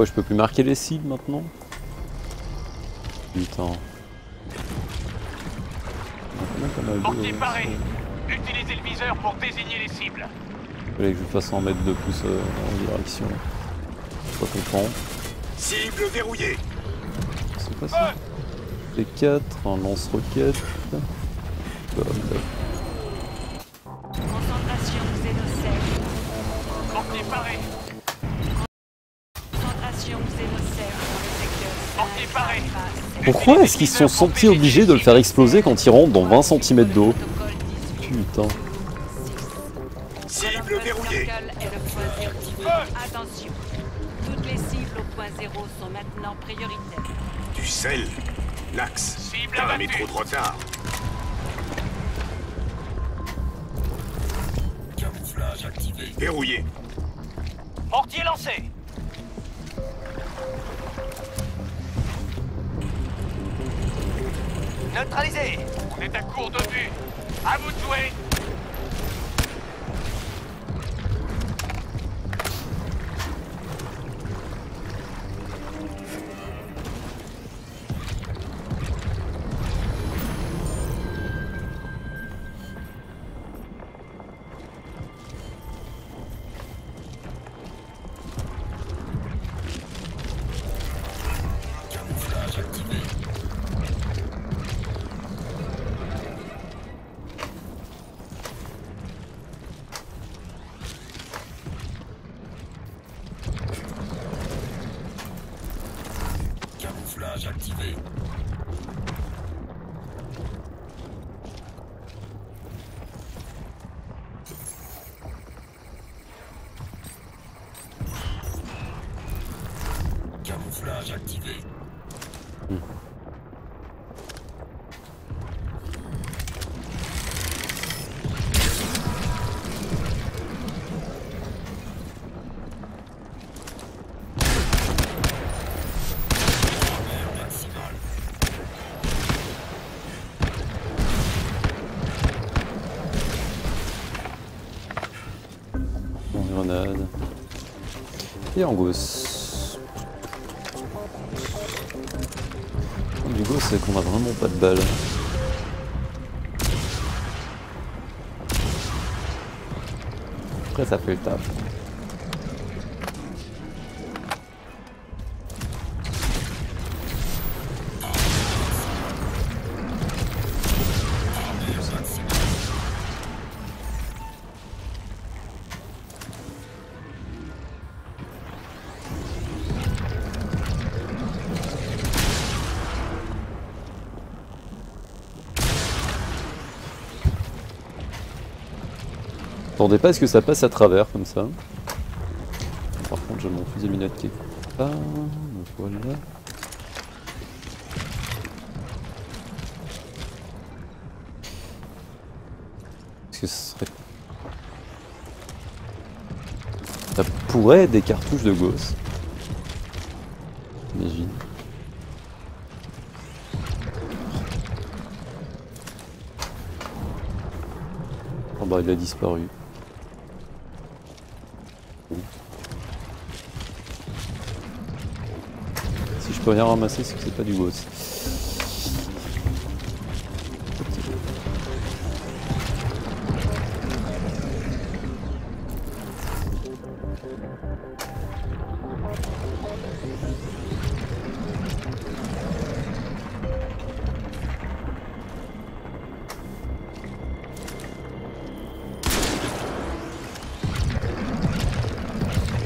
Pourquoi je peux plus marquer les cibles maintenant Putain. On a pas mal de- Portez paré Utilisez le viseur pour désigner les cibles. Fallait que je fasse un mètre de plus euh, en direction. Pas content. Cible verrouillée C'est pas ça T4, un lance-roquette. Bah, Concentration Pourquoi est-ce qu'ils se sont sentis obligés de le faire exploser quand ils rentrent dans 20 cm d'eau Protocole 18, Putain. Cible verrouillée. Attention, toutes les cibles au point zéro sont maintenant prioritaires. Du sel Nax, Cible t'as un métro de retard. Verrouillé Mortier lancé Neutralisé. On est à court de vue. À vous de jouer en. Le du gosse, c'est qu'on a vraiment pas de balles. Après, ça fait le taf. Attendez pas à ce que ça passe à travers comme ça. Par contre, j'ai mon fusil à minette qui est pas. Voilà. Est-ce que ce serait. Ça pourrait être des cartouches de gosse. Imagine. Oh bah il a disparu. Peux rien ramasser, c'est que c'est pas du boss.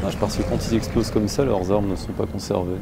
Ah, je parce que quand ils explosent comme ça, leurs armes ne sont pas conservées.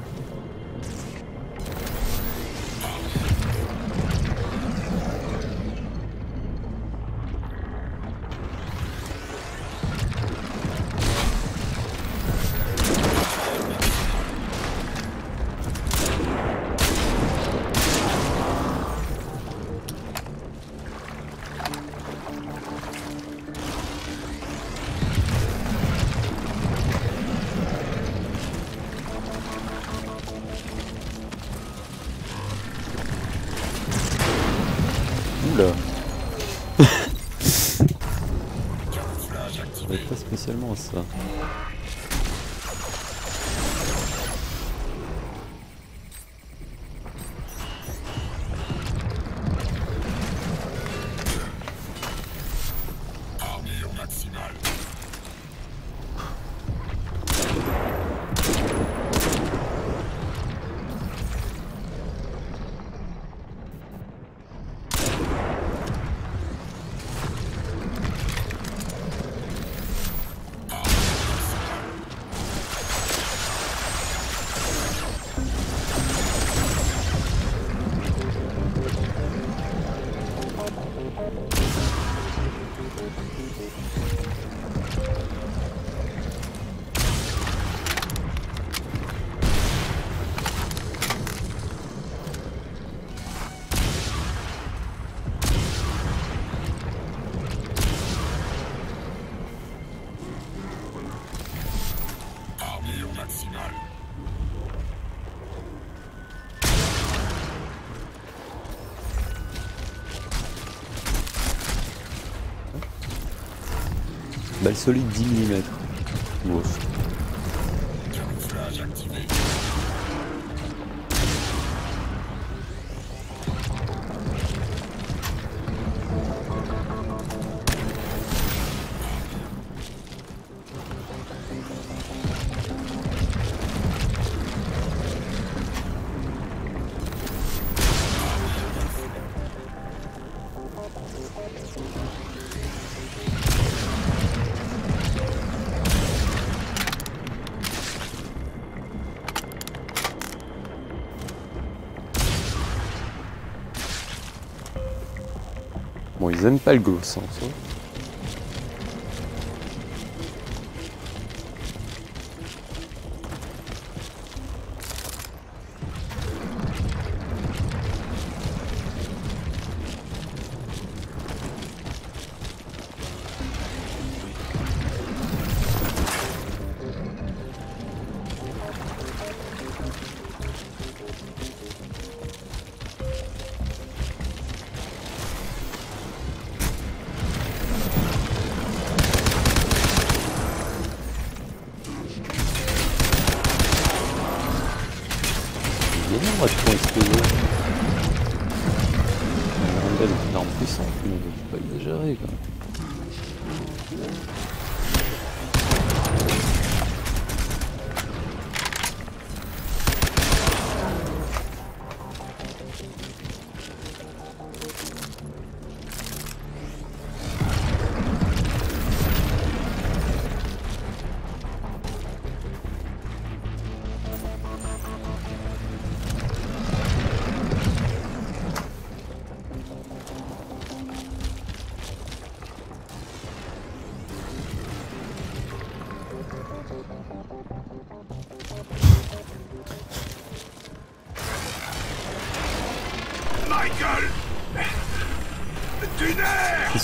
Balle solide 10 mm. Ils aiment pas le gosse. Hein,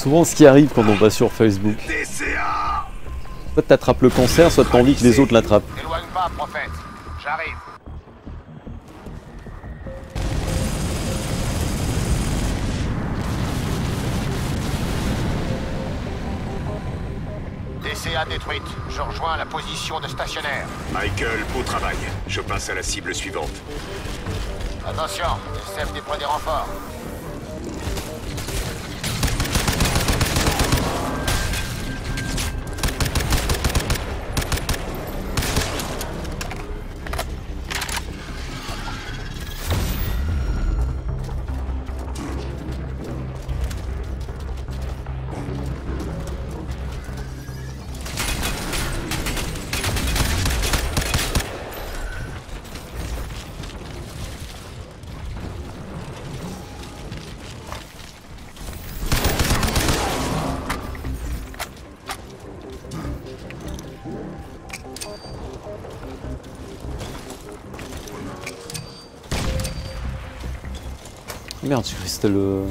souvent ce qui arrive quand on va sur Facebook. DCA Soit t'attrapes le cancer, soit t'as envie que les autres l'attrapent. J'arrive. DCA détruite. Je rejoins la position de stationnaire. Michael, beau travail. Je passe à la cible suivante. Attention, SF déploie des renforts. C'était le.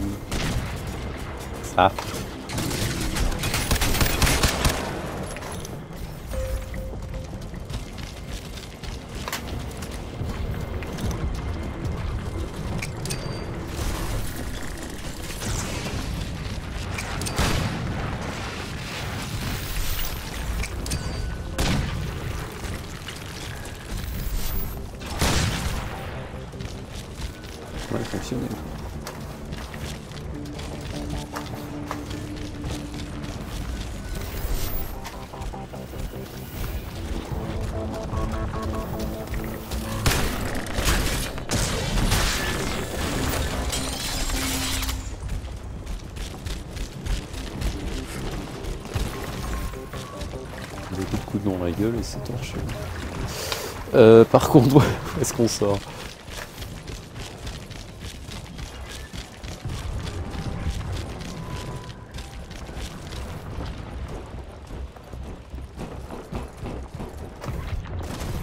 Euh, par contre, où est-ce qu'on sort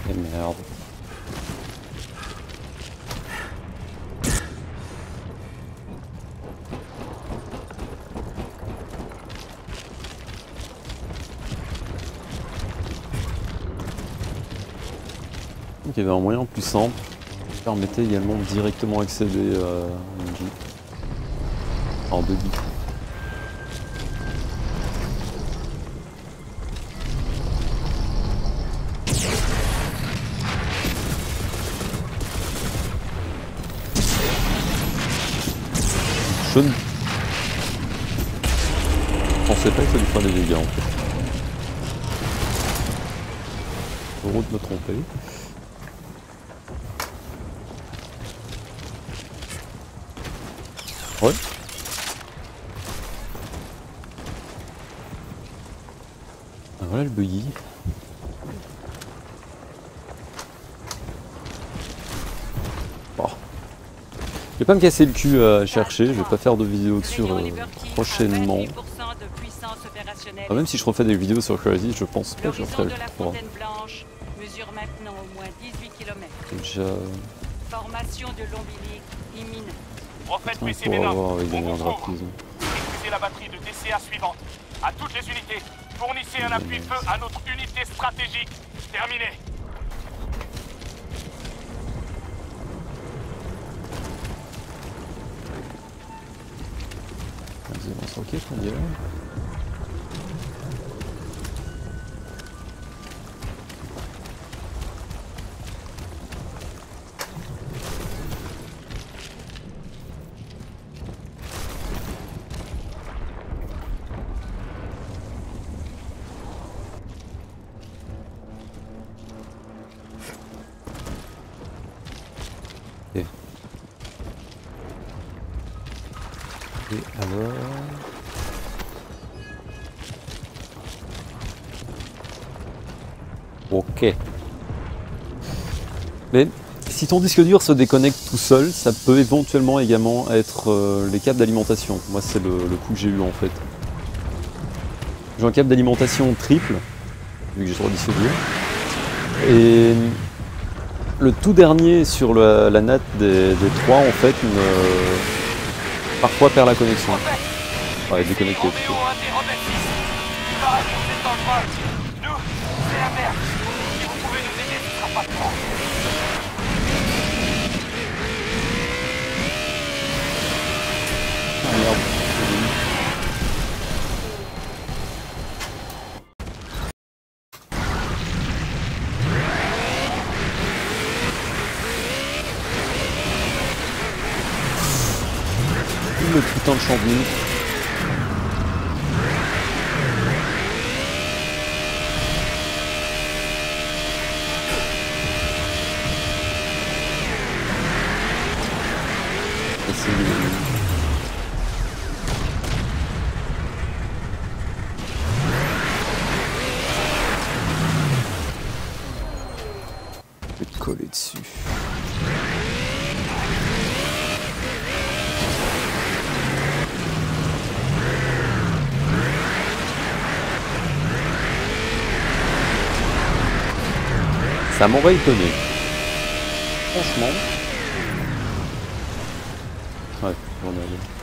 Et merde. Donc il y avait qui permettait également directement accéder euh. En buggy. Je ne pensais pas que ça lui des dégâts en fait. De me tromper. Ouais. Bon. Je vais pas me casser le cul à chercher, je vais pas faire de vidéo dessus euh, prochainement. 28% de puissance opérationnelle. Ah, même si je refais des vidéos sur Crazy, je pense pas que je L'horizon ferai de le la 3. Fontaine Blanche mesure maintenant au moins 18 km. Déjà, Formation de l'ombilic imminente. Prophète on PC pourra Venom, voir avec des on vous moyens de couvre. rapide. Utilisez la batterie de DCA suivante. À toutes les unités, fournissez un appui-feu à notre unité stratégique. Terminé. Si ton disque dur se déconnecte tout seul, ça peut éventuellement également être euh, les câbles d'alimentation. Moi, c'est le, coup que j'ai eu en fait. J'ai un câble d'alimentation triple, vu que j'ai trois disques. Et le tout dernier sur la, la natte des, trois, en fait, me- parfois perd la connexion. Ouais, déconnecté plutôt. 1 des Rebelles 6. Il paraît que vous êtes dans le bug. Nous, c'est la merde. Si vous pouvez nous aider, ce sera pas trop. Le putain Ça m'aurait étonné. Franchement. Ouais, on est allé.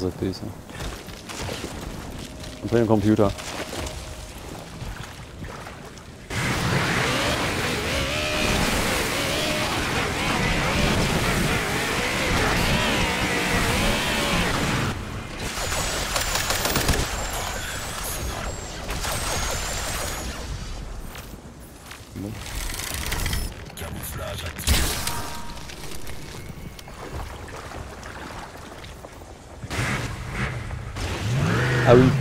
so böse. Und für den Computer. Ah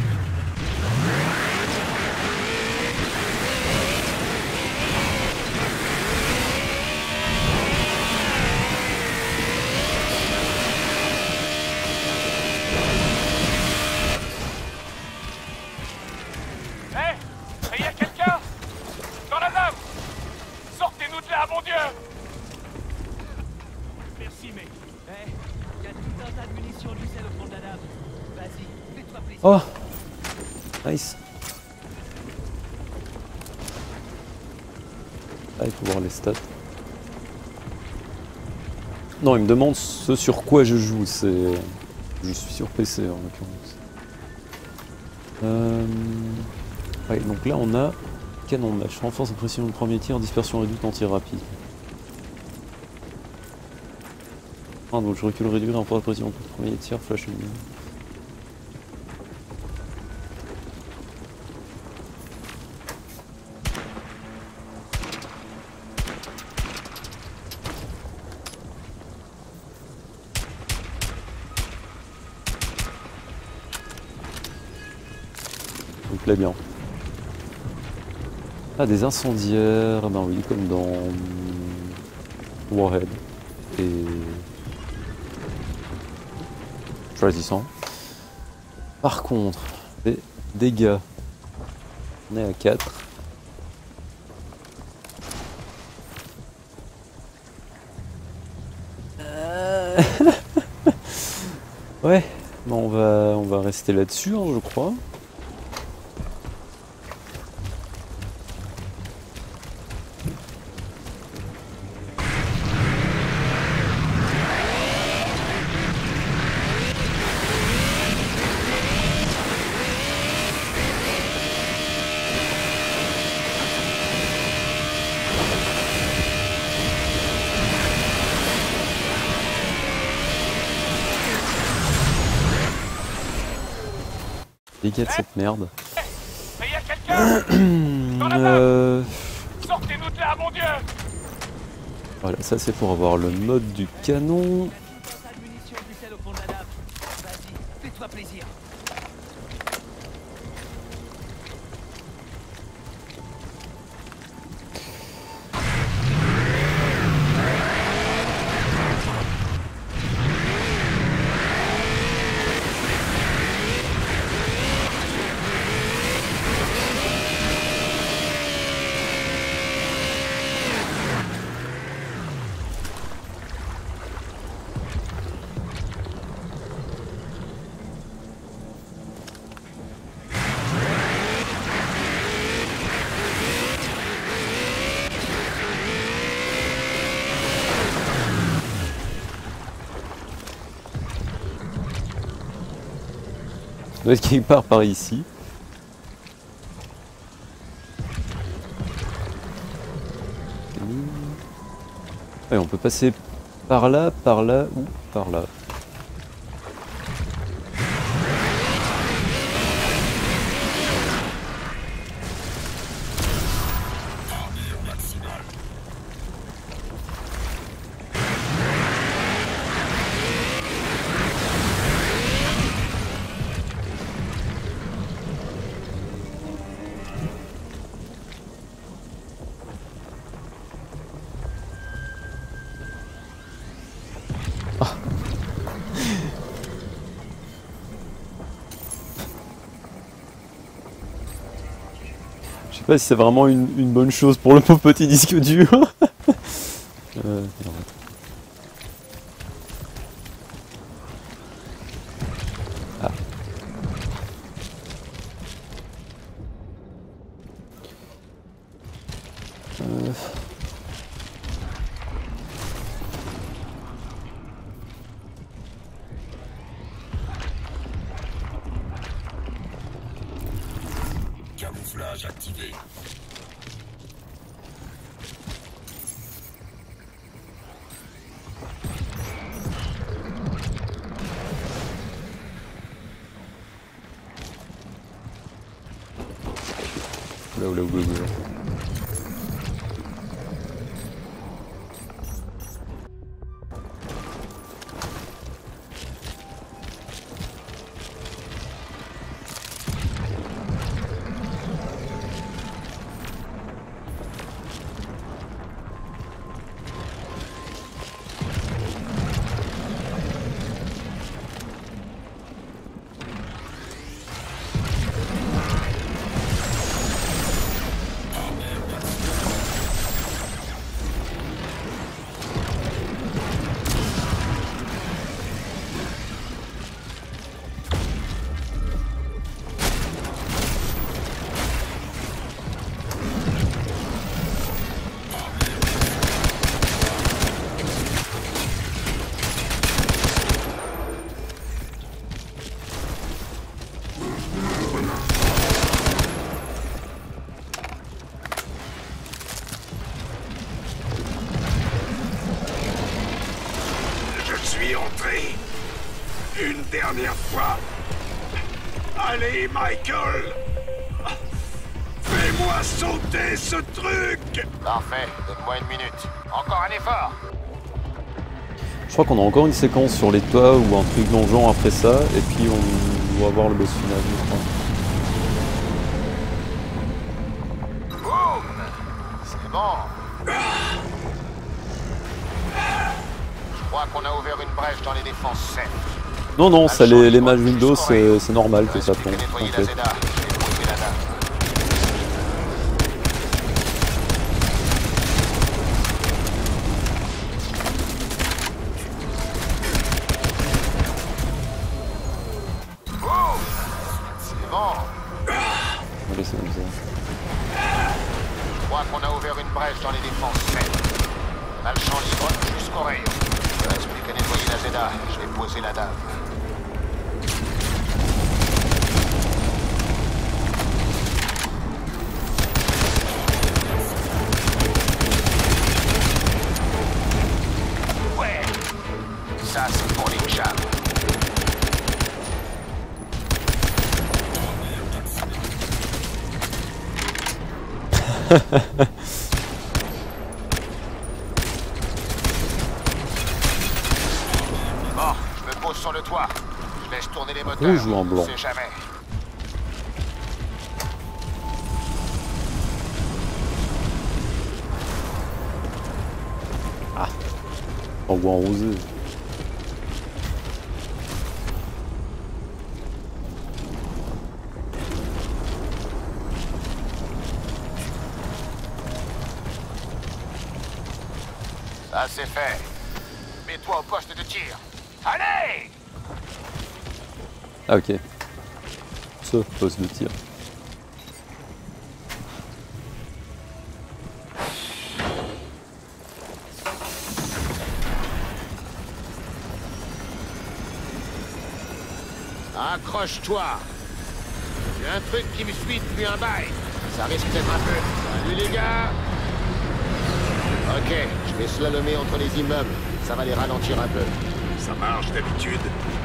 il me demande ce sur quoi je joue. C'est, je suis sur PC en l'occurrence. Euh... Ouais, donc là on a canon de match, renforce la précision du premier tir, dispersion réduite en tir rapide. Ah, donc je recule réduit, renforce la précision du premier tir, flash ennemi. Plaît bien. Ah, des incendiaires, ben oui, comme dans Warhead. Et. Choisissant. Par contre, les dégâts. On est à 4. Euh. ouais, bon, on va, on va rester là-dessus, hein, je crois. Dégâts de cette merde. Mais y a quelqu'un Dans la main Euh, Sortez-nous de là, mon dieu voilà, ça c'est pour avoir le mode du canon. Doit être quelque part par ici. On peut passer par là, par là ou par là. Sais pas si c'est vraiment une, bonne chose pour le pauvre petit disque dur. Michael Fais-moi sauter ce truc Parfait, donne-moi une minute. Encore un effort Je crois qu'on a encore une séquence sur les toits ou un truc genre après ça, et puis on va voir le boss final. Non, non, ça, les, les matchs Windows, c'est normal que ça tombe. J'ai un truc qui me suit depuis un bail. Ça risque d'être un peu. Salut les gars Ok, je vais slalomer entre les immeubles. Ça va les ralentir un peu. Ça marche d'habitude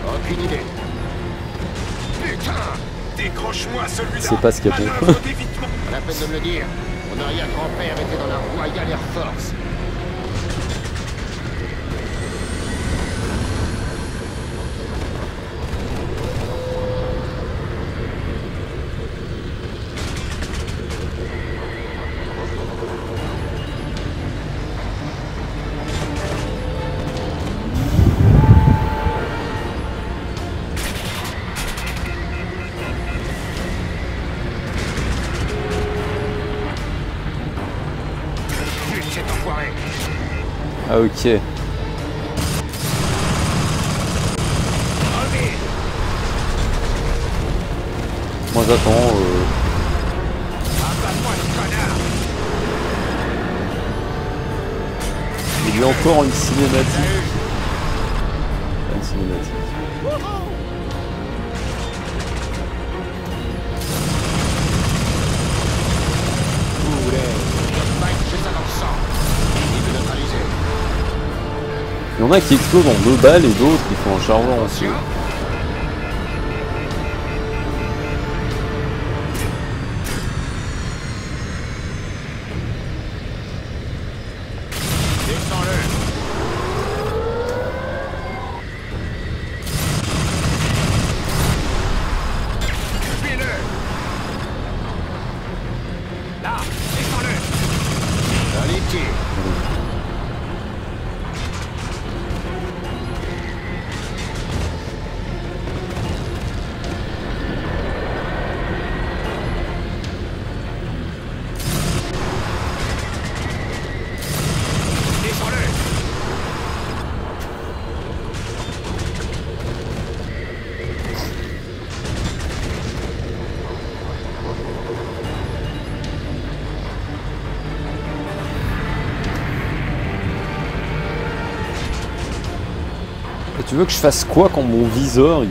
Aucune idée. Putain Décroche-moi celui-là C'est pas ce qu'il y a. Pas la peine de me le dire. Mon arrière-grand-père était dans la Royal Air Force. Moi j'attends. Euh... Il y a encore une cinématique. Il y en a qui explosent en deux balles et d'autres qui font un charbon aussi. tu veux que je fasse quoi quand mon viseur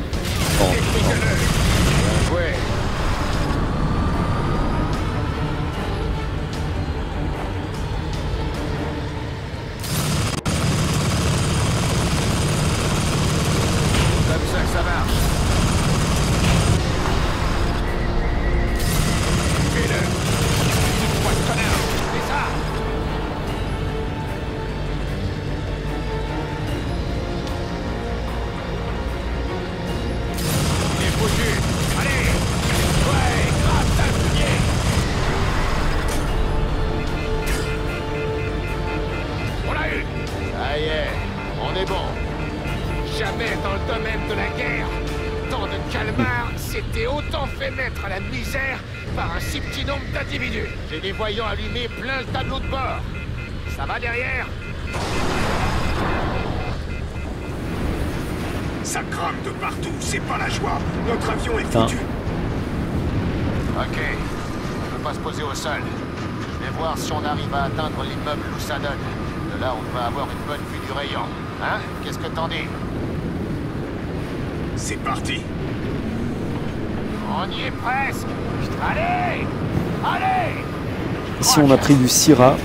Ici, on a pris du Syrah.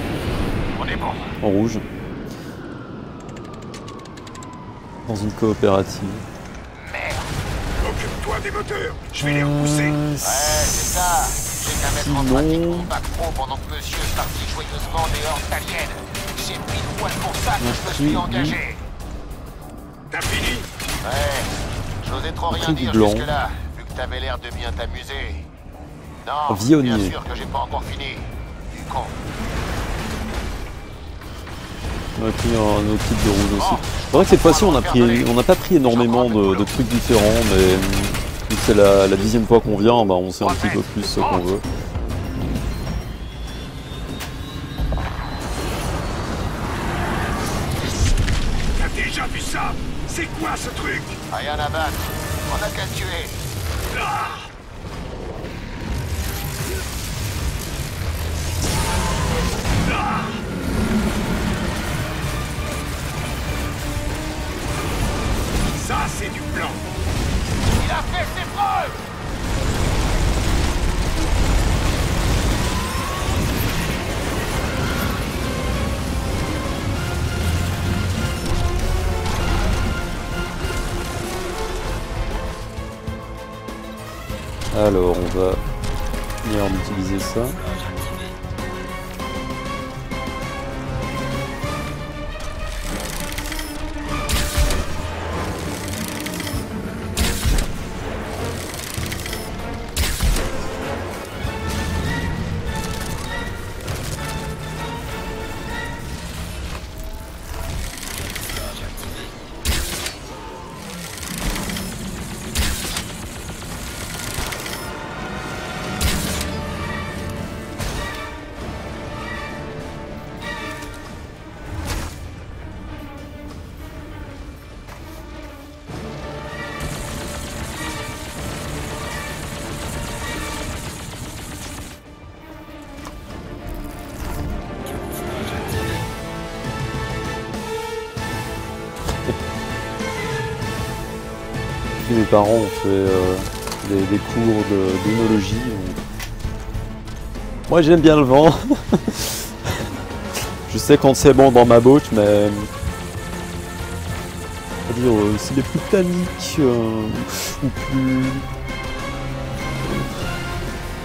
En rouge. Dans une coopérative. Occupe-toi des moteurs Je vais les euh, repousser Ouais, c'est ça J'ai qu'à mettre en pratique mon macro pendant que monsieur est parti joyeusement des hordes aliens. C'est pile poil pour ça que je me suis engagé. T'as fini Ouais, j'osais trop rien dire jusque-là, vu que t'avais l'air de bien t'amuser. Non, bien sûr que j'ai pas encore fini. On a pris un autre type de rouge aussi. C'est vrai que cette fois-ci, on a pris, on n'a pas pris énormément de, de trucs différents, mais vu que c'est la, la dixième fois qu'on vient, bah, on sait un petit peu plus ce qu'on veut. T'as déjà vu ça? C'est quoi ce truc? Rien à battre. Parents ont fait euh, des, cours donc- Moi j'aime bien le vent. Je sais quand c'est bon dans ma botte, mais. Dire, euh, s'il est plus tanique euh, ou plus.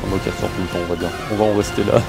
On va tout le temps, on va dire. On va en rester là.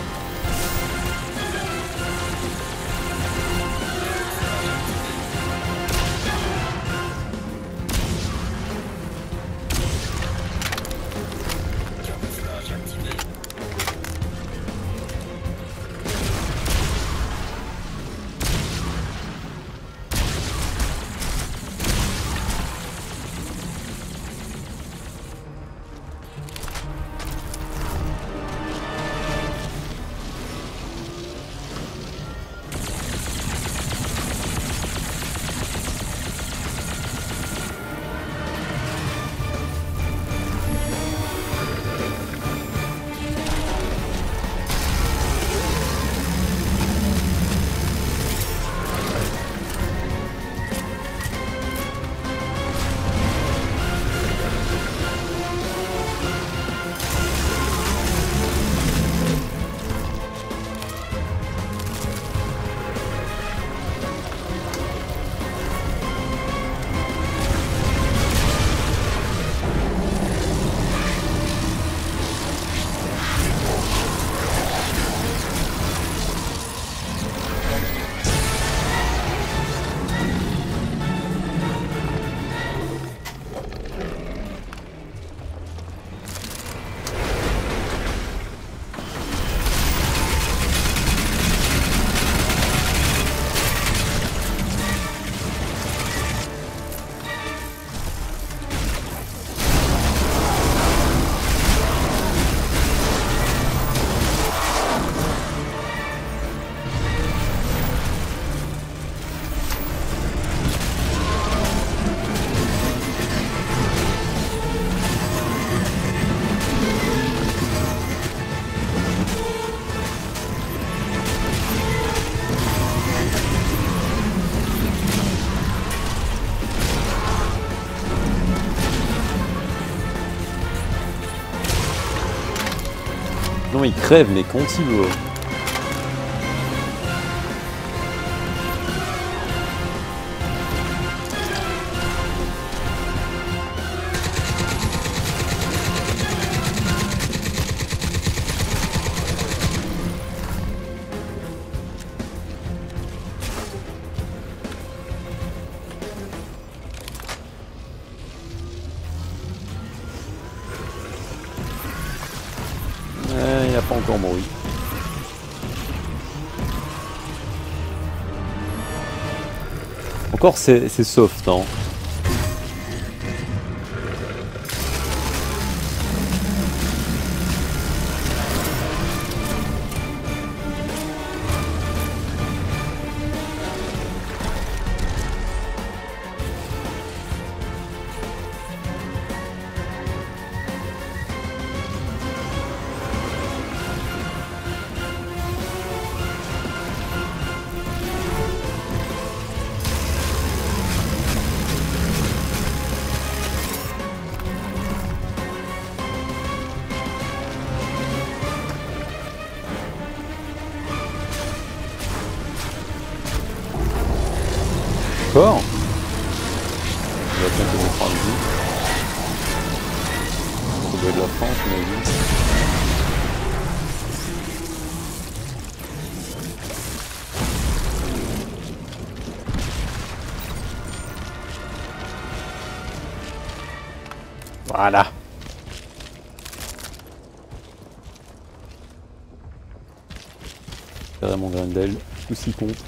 Il crève, il veut. Encore c'est soft hein. S'y compte.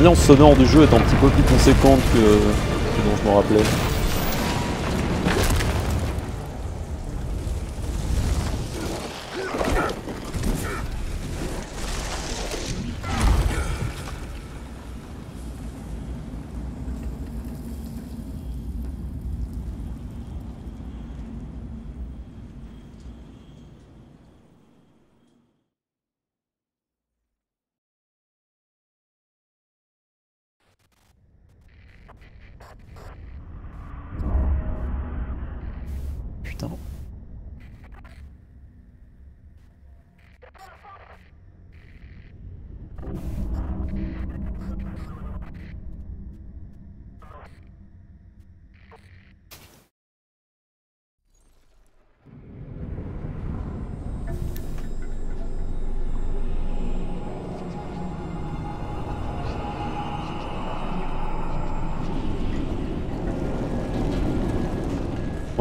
L'ambiance sonore du jeu est un petit peu plus conséquente que, que dont je me rappelais.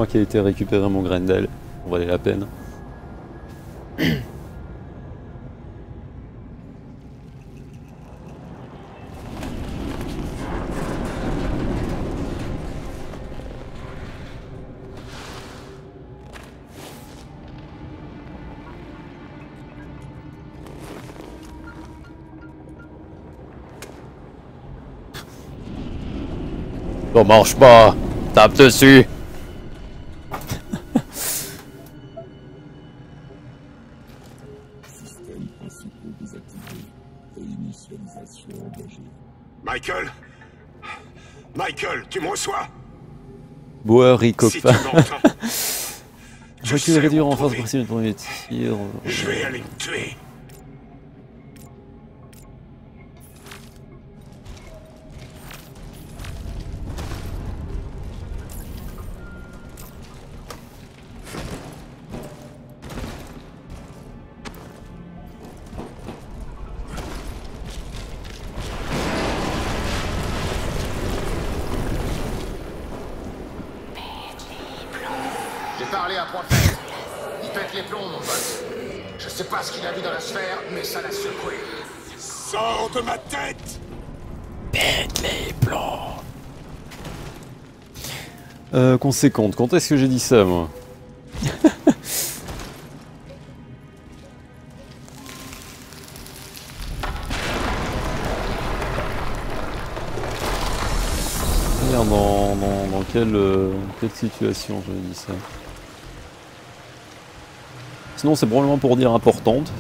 Qui ai été récupérer mon Grendel, on valait la peine. Ça marche pas. Tape dessus Boer et vais sais réduire en trouver. possible le premier tir. je vais aller me tuer. Conséquente, quand est-ce que j'ai dit ça moi Merde, dans, dans, dans quelle, euh, quelle situation j'avais dit ça Sinon c'est probablement pour dire importante.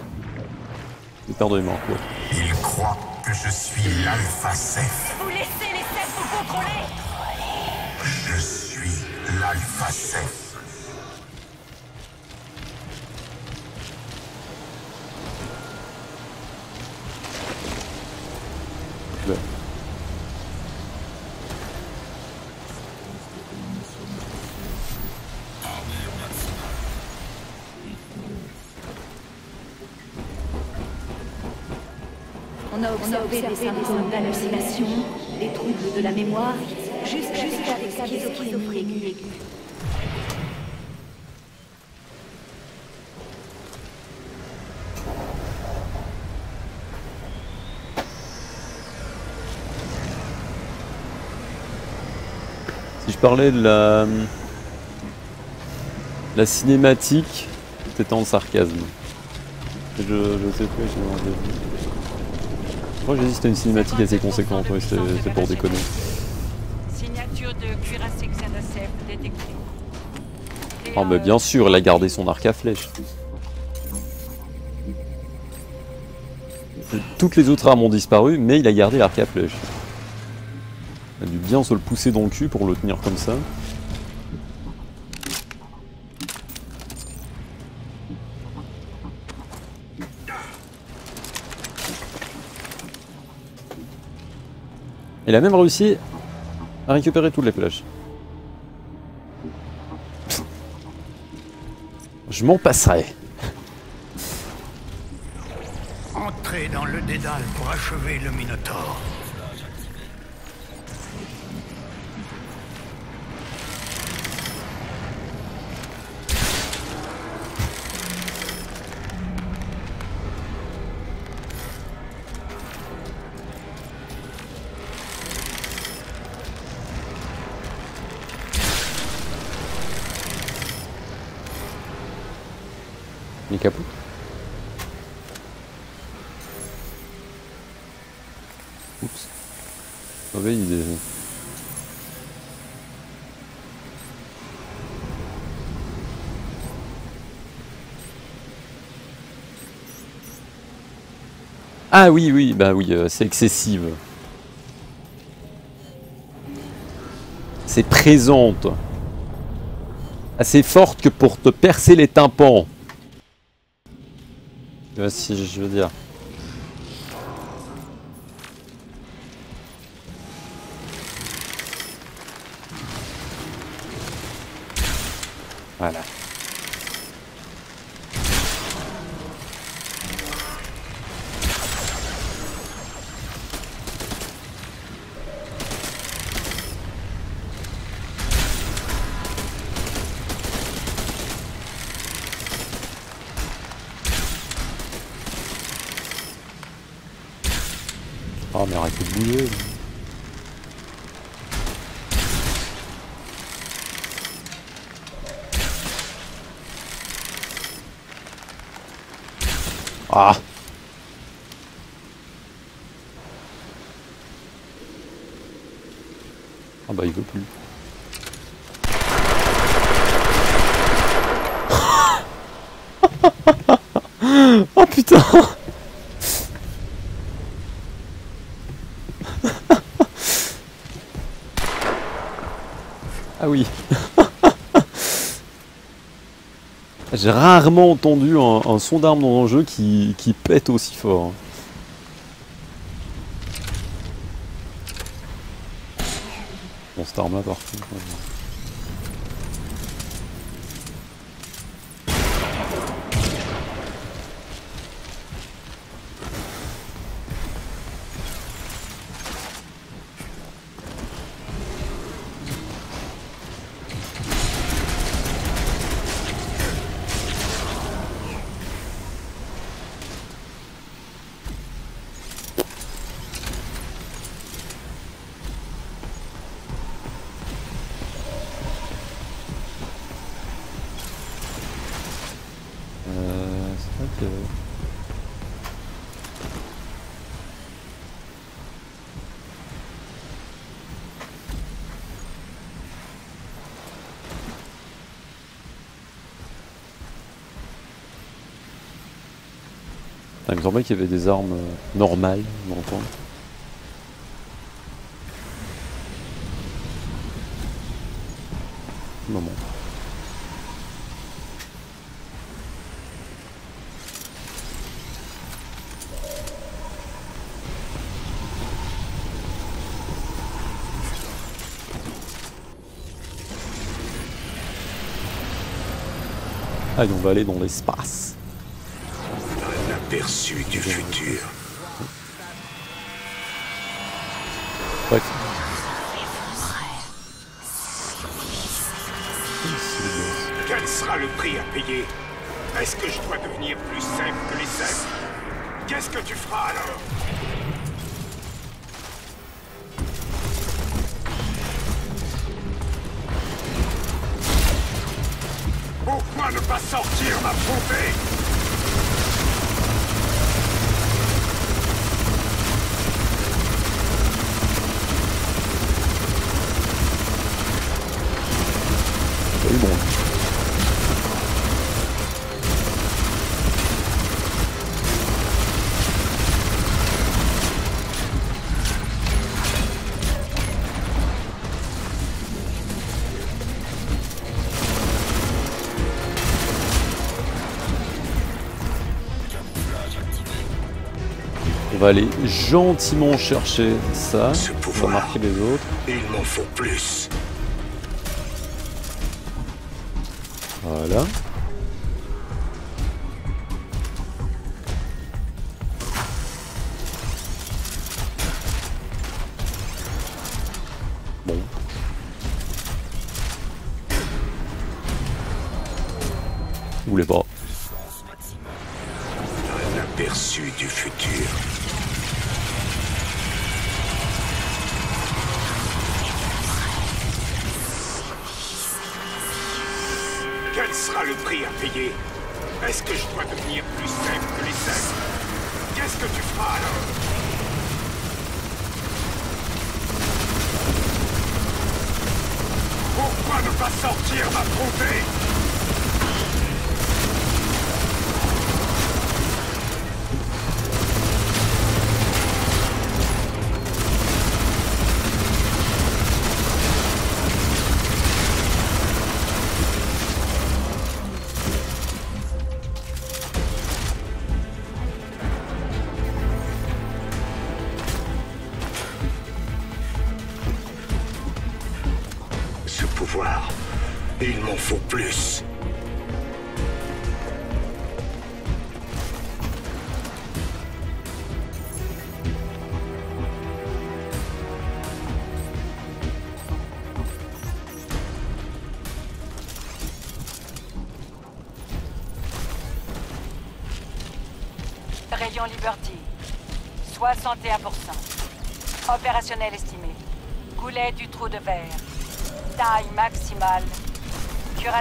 J'ai les mains, quoi. Il croit que je suis l'Alpha Ceph. Vous laissez les Seth vous contrôler suis parlais de la, la cinématique, c'était en sarcasme. Je, je sais plus, Je crois que j'ai dit c'était une cinématique assez conséquente, ouais, c'était pour déconner. Signature de cuirassé détectée. Ah bah bien sûr, elle a gardé son arc à flèche. Toutes les autres armes ont disparu, mais il a gardé l'arc à flèche. Bien se le pousser dans le cul pour le tenir comme ça. Il a même réussi à récupérer toutes les flèches. Je m'en passerai. Entrez dans le dédale pour achever le Minotaure. Ah oui, oui, bah oui, euh, c'est excessive. C'est présente. Assez forte que pour te percer les tympans. Je veux dire. Voilà. Oh mais arrêtez de bouger. oh putain Ah oui. J'ai rarement entendu un, son d'arme dans un jeu qui, qui pète aussi fort. Bon, cette arme là par. informé qu'il y avait des armes euh, normales longtemps. Moment. Allez, on va aller dans l'espace. Du futur. Quel sera le prix à payer Est-ce que je dois devenir plus safe que les saifs Qu'est-ce que tu feras alors Pourquoi ne pas sortir ma poupée On va aller gentiment chercher ça. Ce va pouvoir. marquer les autres. Il m'en faut plus. Voilà.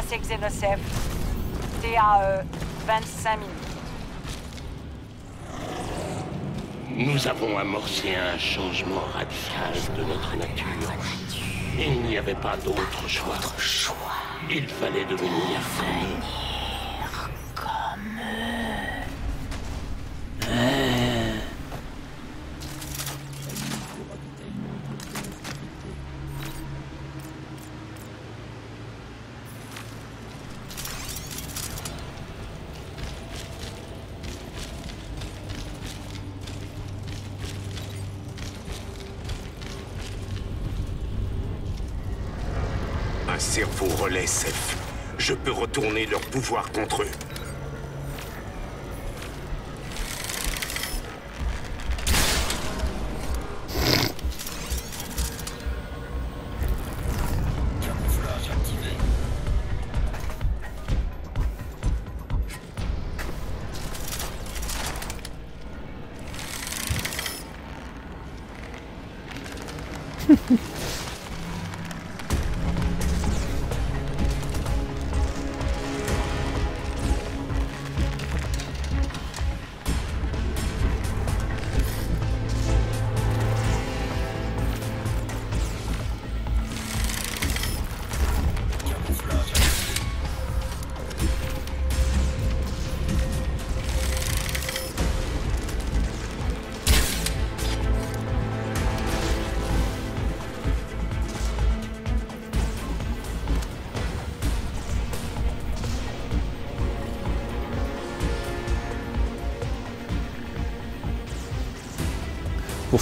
Cuirassé Xenocef. TAE 25 minutes. Nous avons amorcé un changement radical de notre nature. Il n'y avait pas d'autre choix. Il fallait devenir comme Cerveau relais, Seth. Je peux retourner leur pouvoir contre eux.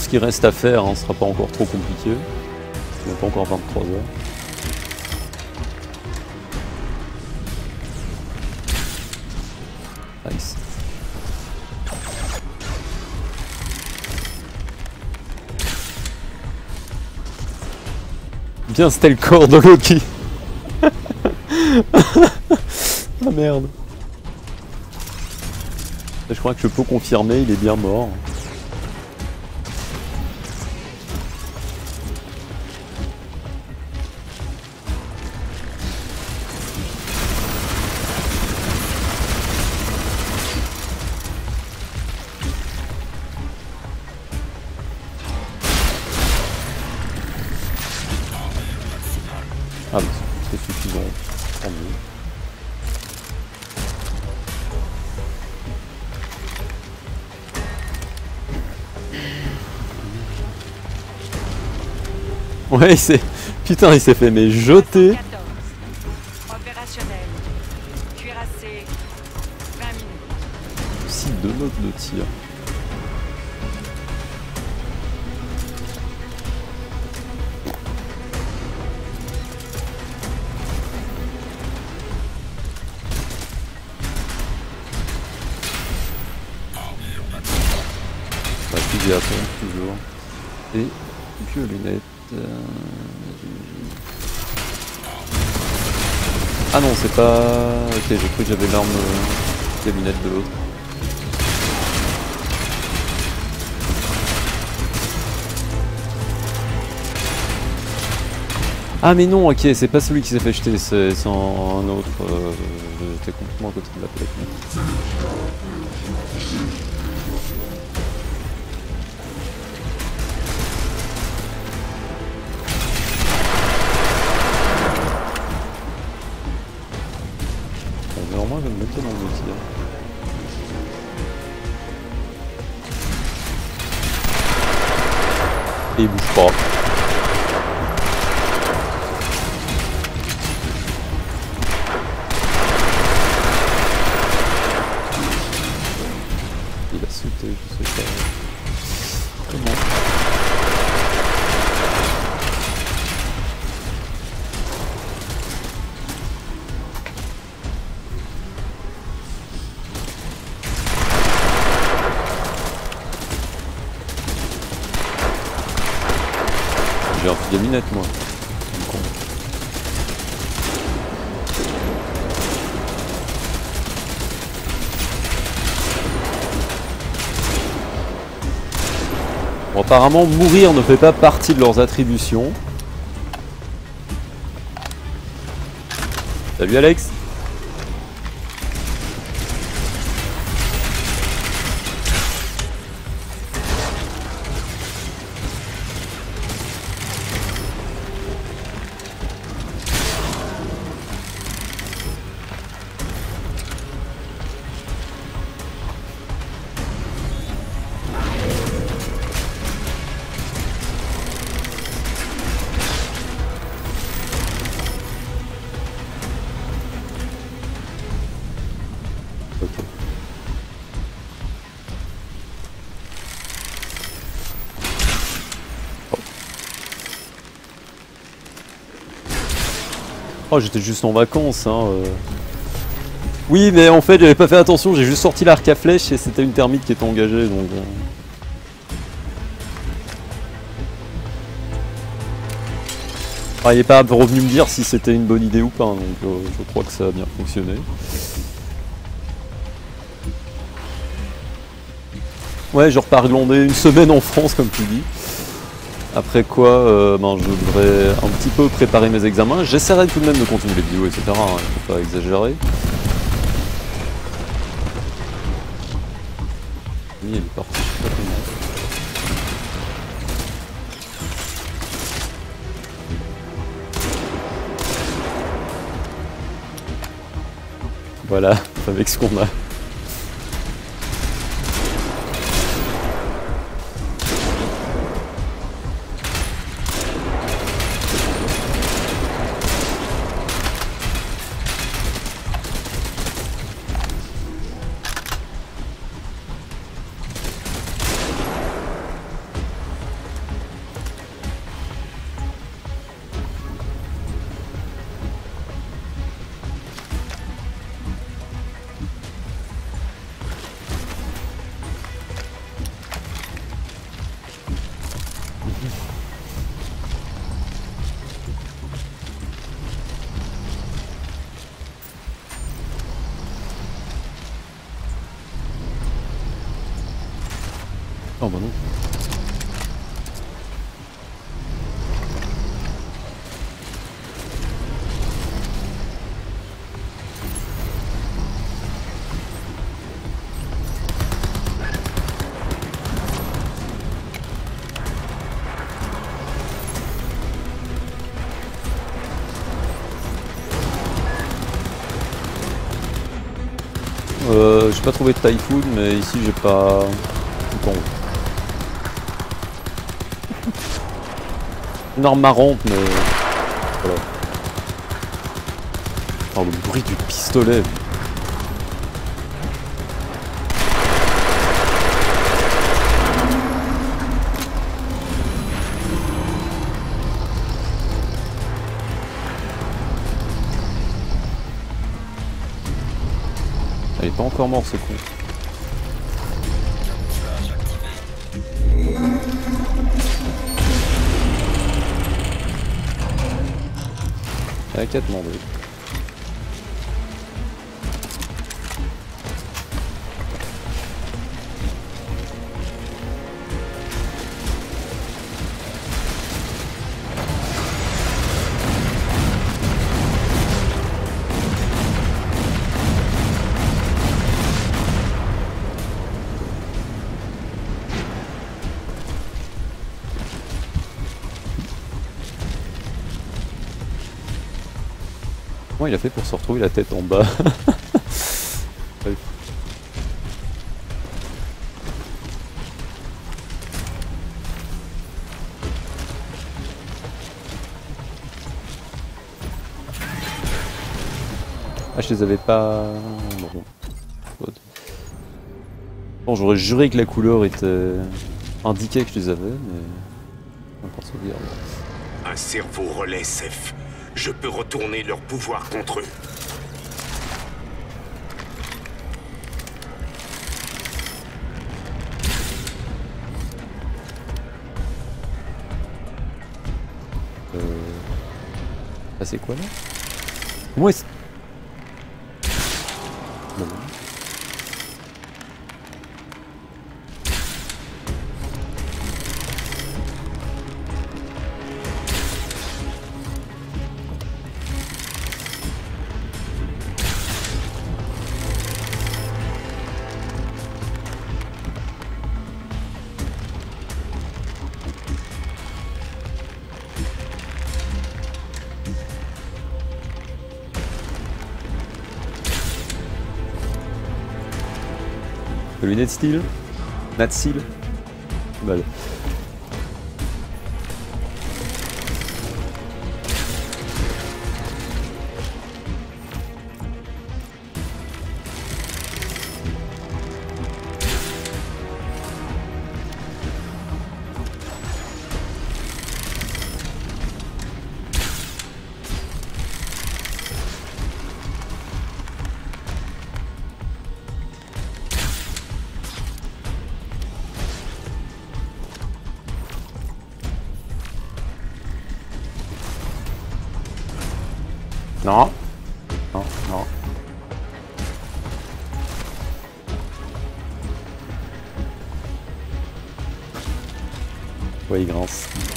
ce qui reste à faire, ne sera pas encore trop compliqué. Il n'est pas encore 23 heures. Nice. Bien, c'était le corps de Loki. ah merde. Je crois que je peux confirmer, il est bien mort. Ouais, il s'est... Putain, il s'est fait mais jeter 14. Opérationnel. Cuirassé. 20 minutes. aussi deux notes de tir. Pas. Ok, j'ai cru que j'avais l'arme euh, cabinette de l'autre. Ah mais non, ok, c'est pas celui qui s'est fait jeter, c'est un autre. Euh, J'étais complètement à côté de la plaque. Apparemment, mourir ne fait pas partie de leurs attributions. Salut Alex Oh, j'étais juste en vacances, hein. euh. Oui, mais en fait, j'avais pas fait attention, j'ai juste sorti l'arc à flèche et c'était une termite qui était engagée, donc... euh. Ah, il pas revenu me dire si c'était une bonne idée ou pas, donc euh, je crois que ça a bien fonctionné. Ouais, je repars glander une semaine en France, comme tu dis. Après quoi, euh, ben, je devrais un petit peu préparer mes examens. J'essaierai tout de même de continuer les vidéos, etc. hein, faut pas exagérer. Voilà, avec ce qu'on a. trouvé de typhoon, mais ici j'ai pas tout en haut. Une arme marrante, mais voilà. Oh, le bruit du pistolet. Pas encore mort ce con. Il a qu'à Il a fait pour se retrouver la tête en bas. Ah je les avais pas... Bon, j'aurais juré que la couleur était indiquée que je les avais, mais... Se dire. Un cerveau relais, Seth. Je peux retourner leur pouvoir contre eux. Euh... Ah c'est quoi là? Comment est-ce... Lunettes steel Nat steel Balle. Il grince.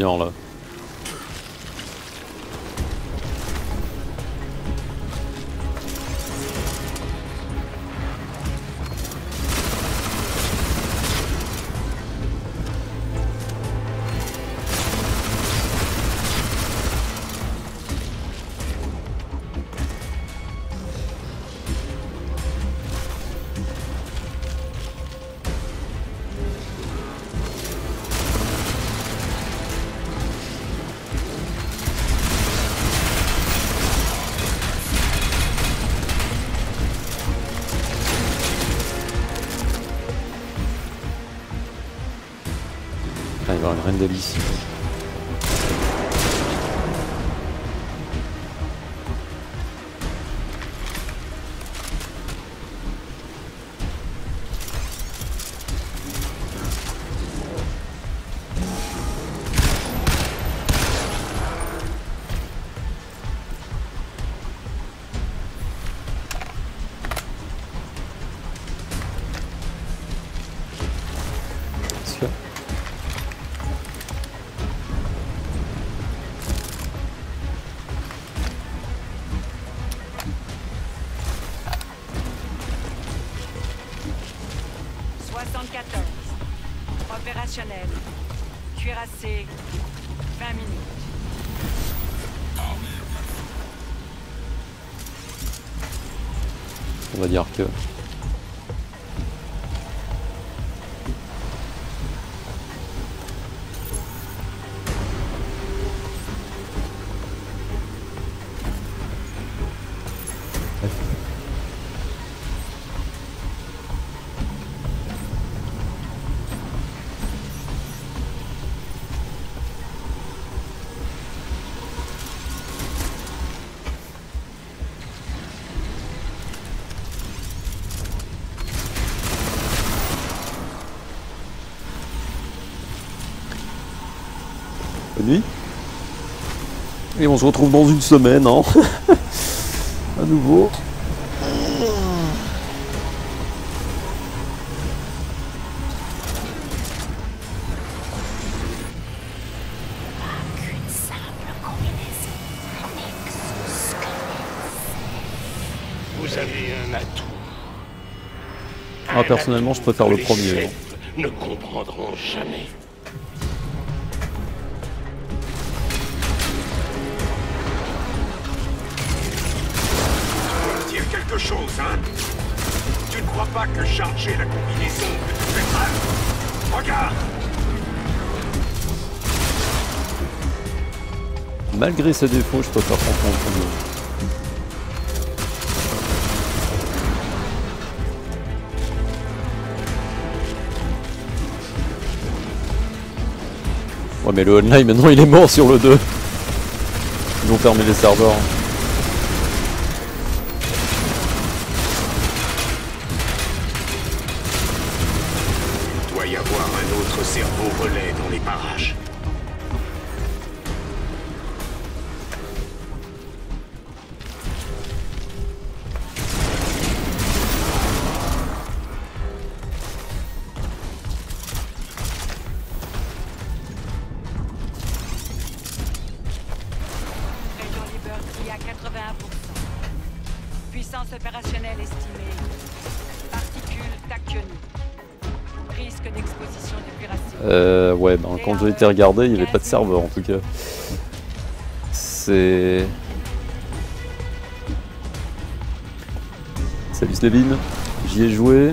Bien là. d'Alice. Cuirassé. Et on se retrouve dans une semaine, hein. à nouveau. Qu'une simple combinaison Nexus Vous avez un atout. Ah, personnellement, je préfère le les premier, chefs Ne comprendront jamais. Malgré ses défauts, je préfère prendre en premier. Ouais mais le online maintenant il est mort sur le 2. Ils ont fermé les serveurs. Été regardé, il n'y avait pas de serveur en tout cas. C'est. Salut Slevin, j'y ai joué.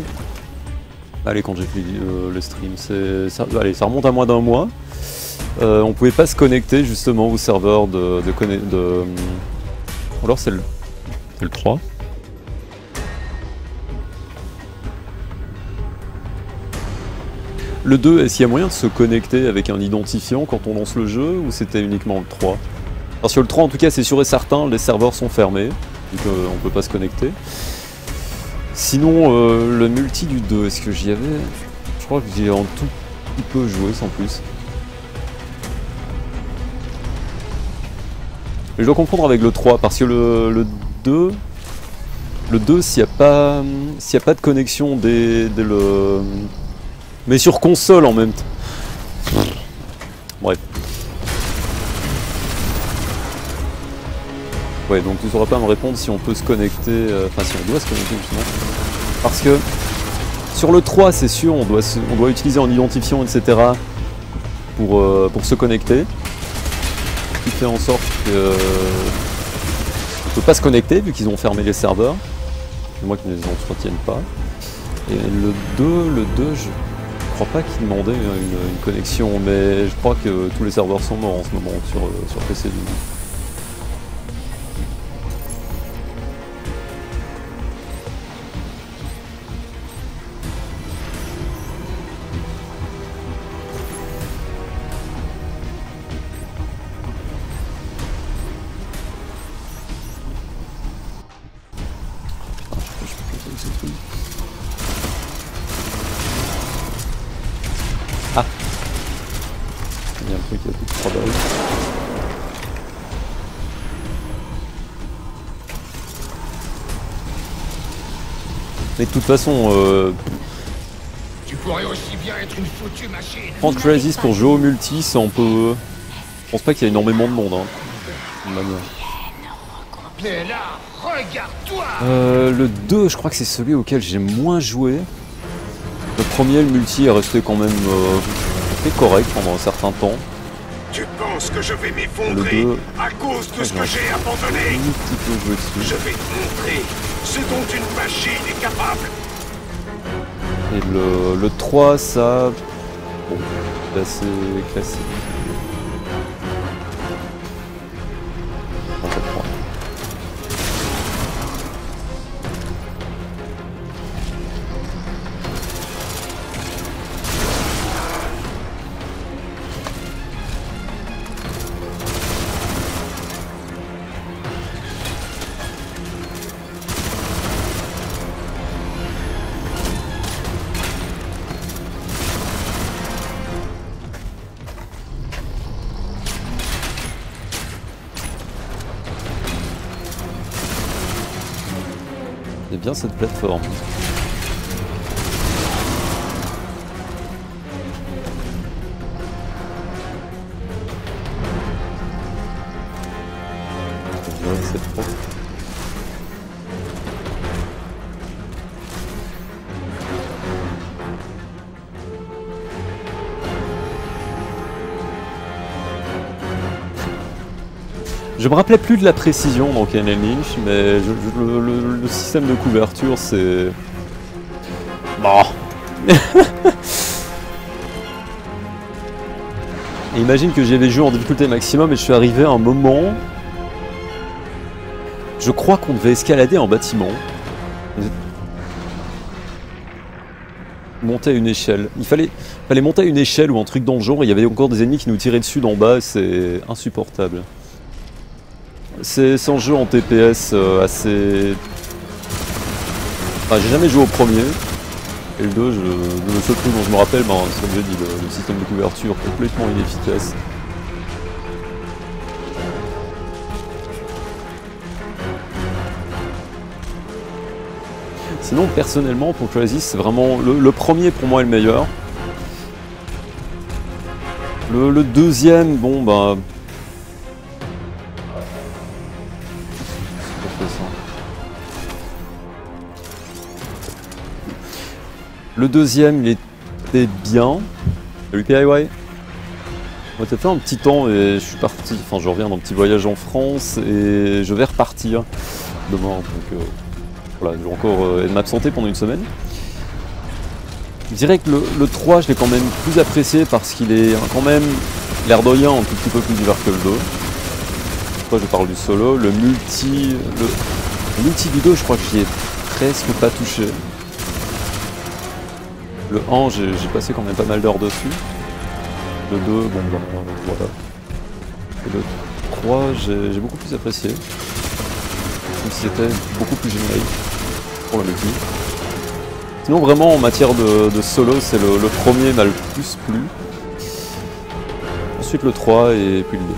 Allez, quand j'ai fait euh, le stream, c'est. Ça... Allez, ça remonte à moins d'un mois. Euh, on pouvait pas se connecter justement au serveur de. de, de... Ou alors c'est le. Le 3 Le 2, est-ce qu'il y a moyen de se connecter avec un identifiant quand on lance le jeu ou c'était uniquement le 3 Parce que le 3 en tout cas c'est sûr et certain, les serveurs sont fermés, donc euh, on peut pas se connecter. Sinon euh, le multi du 2, est-ce que j'y avais? Je crois que j'y ai un tout petit peu joué sans plus. Je dois comprendre avec le 3 parce que le, le 2. Le 2 s'il n'y a pas. S'il y a pas de connexion dès, dès le. Mais sur console en même temps. Bref. Ouais, donc tu sauras pas me répondre si on peut se connecter, euh, enfin si on doit se connecter justement. Parce que sur le 3, c'est sûr, on doit, on doit utiliser un identifiant, etc. pour, euh, pour se connecter. Qui fait en sorte que on peut pas se connecter vu qu'ils ont fermé les serveurs. C'est moi qui ne les entretiennent pas. Et le 2, le 2, je crois pas qu'ils demandaient une, une connexion, mais je crois que tous les serveurs sont morts en ce moment sur, euh, sur PC. du façon, euh, Tu pourrais aussi bien être une foutue machine. prendre Crysis pour jouer au multi, c'est un peu... Je pense pas qu'il y a énormément de monde. Hein. toute manière. Euh, le 2, je crois que c'est celui auquel j'ai moins joué. Le premier, le multi, est resté quand même euh, très correct pendant un certain temps. Tu penses que je vais Le m'effondrer 2, à cause de ce que j'ai abandonné. Je vais te montrer ce dont une machine est capable. Et le, le 3, ça... Bon, c'est assez classique. Cette plateforme. Je me rappelais plus de la précision dans Ken Lynch, mais je- le, système de couverture, c'est... Bon. Et imagine que j'avais joué en difficulté maximum et je suis arrivé à un moment... Je crois qu'on devait escalader un bâtiment. Monter à une échelle. Il fallait, fallait monter à une échelle ou un truc dans le genre, et il y avait encore des ennemis qui nous tiraient dessus d'en bas, c'est insupportable. C'est un jeu en TPS euh, assez. Enfin, j'ai jamais joué au premier. Et le 2, je, le seul truc dont je me rappelle, ben, c'est comme j'ai dit, le, système de couverture complètement inefficace. Sinon, personnellement, pour Crysis, c'est vraiment. Le, premier pour moi est le meilleur. Le, le deuxième, bon, ben. Le deuxième, il était bien. Salut PIY. On ça fait un petit temps et je suis parti, enfin je reviens d'un petit voyage en France et je vais repartir demain. Donc euh, voilà, je vais encore euh, m'absenter pendant une semaine. Je dirais que le, le 3, je l'ai quand même plus apprécié parce qu'il est quand même l'air de rien un tout petit peu plus divers que le 2. Pourquoi je parle du solo Le multi, le, le multi du 2, je crois que j'y ai presque pas touché. Le 1, j'ai passé quand même pas mal d'heures dessus. Le 2, bon, bah, voilà. Et le 3, j'ai beaucoup plus apprécié. Même si c'était beaucoup plus générique pour le multi. Sinon, vraiment, en matière de, solo, c'est le premier m'a le plus plu. Ensuite le 3 et puis le 2.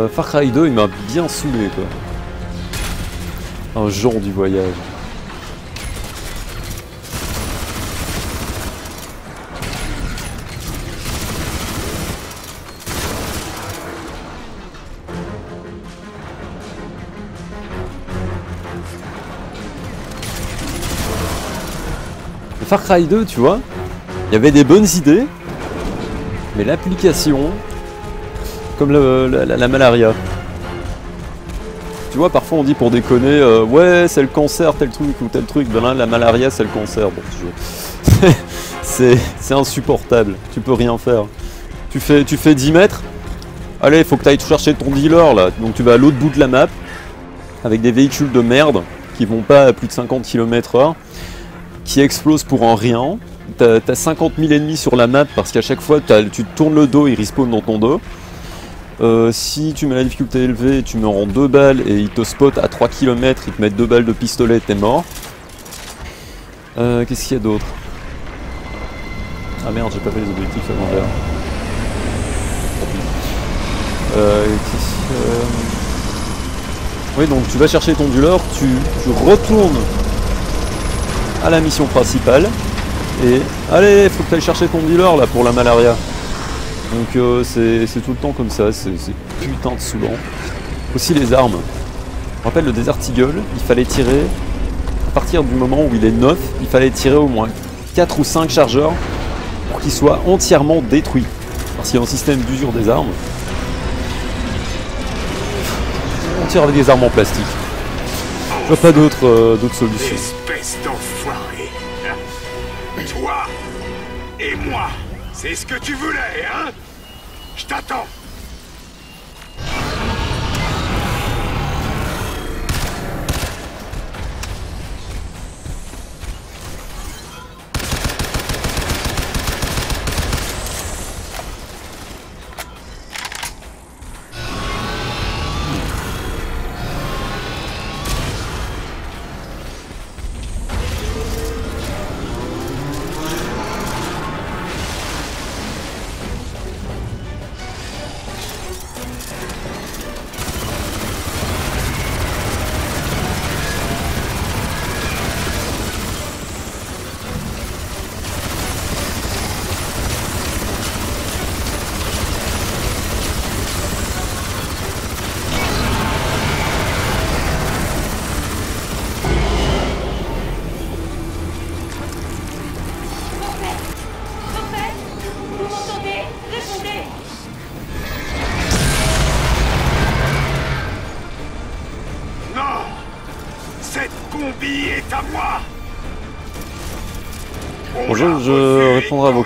Euh, Far Cry 2, il m'a bien saoulé quoi. Un genre du voyage. Far Cry 2, tu vois, il y avait des bonnes idées, mais l'application, comme la, la- la malaria. Tu vois, parfois on dit pour déconner, euh, ouais, c'est le cancer, tel truc ou tel truc. Ben là, la malaria, c'est le cancer. Bon, c'est insupportable. Tu peux rien faire. Tu fais, tu fais 10 mètres. Allez, faut que tu ailles chercher ton dealer là. Donc tu vas à l'autre bout de la map avec des véhicules de merde qui vont pas à plus de 50 km/h, qui explosent pour un rien. T'as as 50 000 ennemis sur la map parce qu'à chaque fois tu te tournes le dos, ils respawnent dans ton dos. Euh, si tu mets la difficulté élevée, tu me rends deux balles et il te spot à 3 km, il te met deux balles de pistolet, t'es mort. Euh, Qu'est-ce qu'il y a d'autre? Ah merde, j'ai pas fait les objectifs secondaires. Euh, Oui, donc tu vas chercher ton dealer, tu, tu retournes à la mission principale. Et allez, faut que tu ailles chercher ton dealer là pour la malaria. Donc euh, c'est tout le temps comme ça, c'est putain de saoulant. Aussi les armes. Je rappelle le Desert Eagle, il fallait tirer, à partir du moment où il est neuf, il fallait tirer au moins 4 ou 5 chargeurs pour qu'il soit entièrement détruit. Parce qu'il y a un système d'usure des armes. On tire avec des armes en plastique. Je vois pas d'autres euh, solutions. Espèce d'enfoiré. Toi et moi, c'est ce que tu voulais, hein? Je t'attends.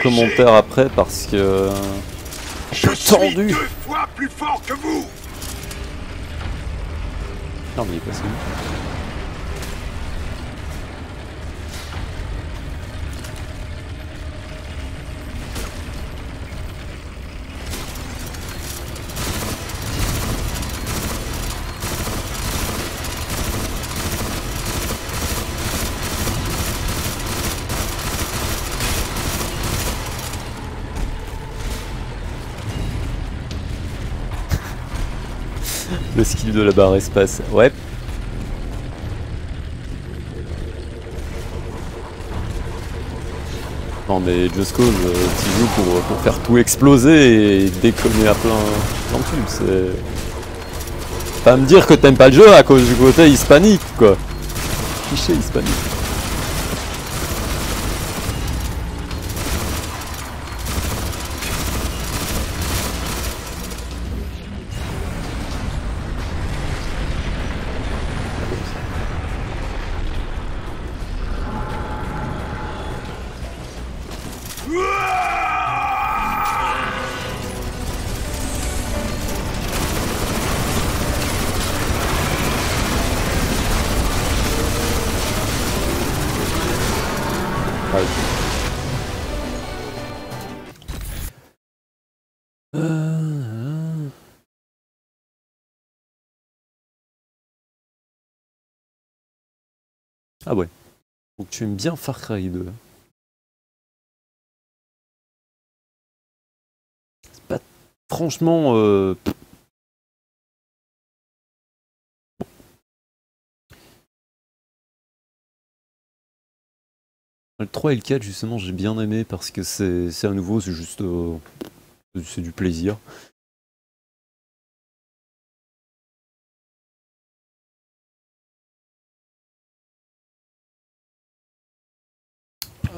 Commentaires après parce que. Je suis tendu. deux fois plus fort que vous Non, mais il est passé où Le skill de la barre espace. Ouais. Non mais Just Cause, euh, tu joues pour, pour faire tout exploser et déconner à plein, plein de tubes, c'est... Pas me dire que t'aimes pas le jeu à cause du côté hispanique, quoi. Cliché hispanique. Ah ouais. Donc tu aimes bien Far Cry 2. C'est pas franchement euh, Le 3 et le 4, justement, j'ai bien aimé parce que c'est à nouveau, c'est juste. euh, c'est du plaisir.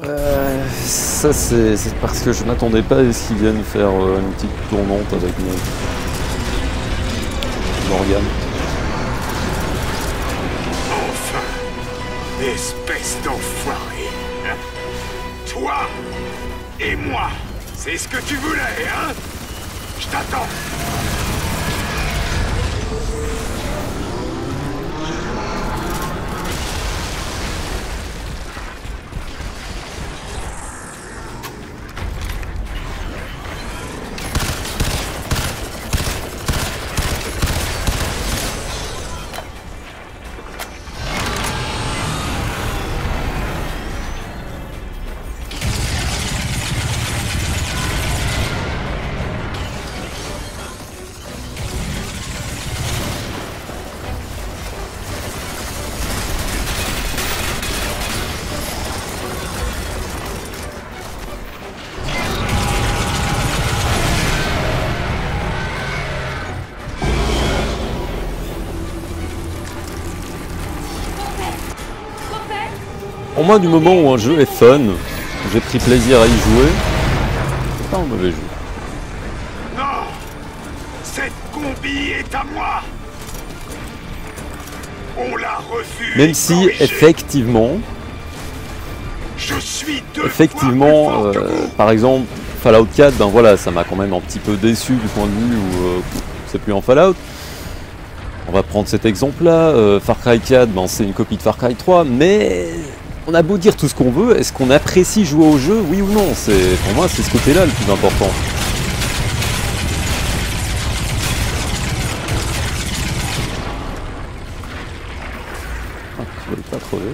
Euh, ça, c'est parce que je m'attendais pas à ce qu'ils viennent faire euh, une petite tournante avec moi. Morgane. Enfin Espèce d'enfoiré Toi et moi, c'est ce que tu voulais, hein? Je t'attends Moins du moment où un jeu est fun, j'ai pris plaisir à y jouer, c'est pas un mauvais jeu. Non Cette combi est à moi On la refuse Même si effectivement, Je suis effectivement, euh, par exemple, Fallout 4, ben voilà, ça m'a quand même un petit peu déçu du point de vue où euh, c'est plus en Fallout. On va prendre cet exemple-là, euh, Far Cry 4, ben, c'est une copie de Far Cry 3, mais on a beau dire tout ce qu'on veut, est-ce qu'on apprécie jouer au jeu, oui ou non? Pour moi, c'est ce côté-là le plus important. Ah, je pas crever.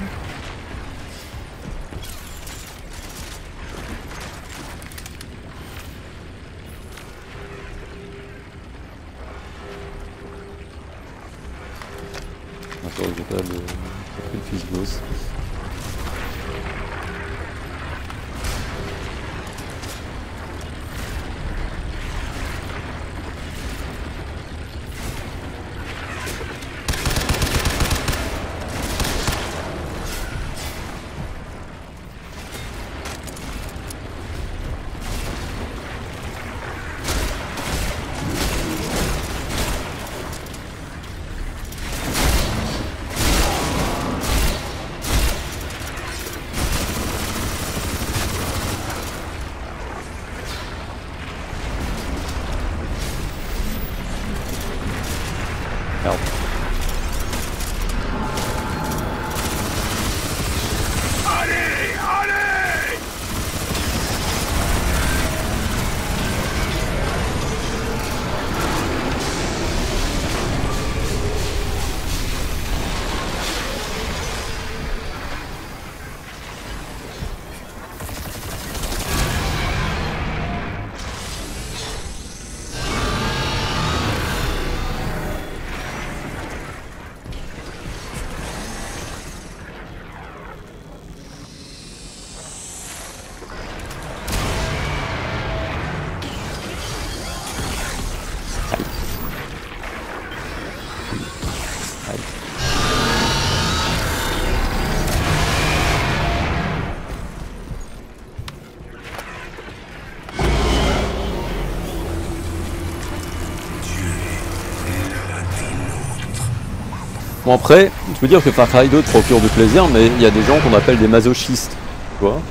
Bon après, je peux dire que Far Cry 2 procure du plaisir, mais il y a des gens qu'on appelle des masochistes. Tu vois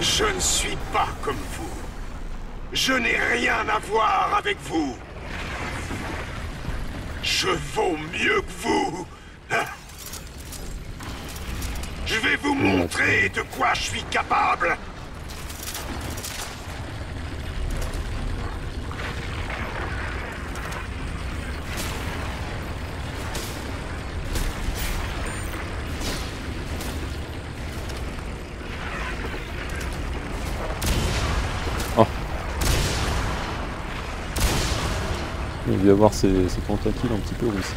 Je ne suis pas comme vous. Je n'ai rien à voir avec vous. Je vaux mieux que vous. Je vais vous montrer de quoi je suis capable. Il y avoir ses, ses tentacules un petit peu aussi.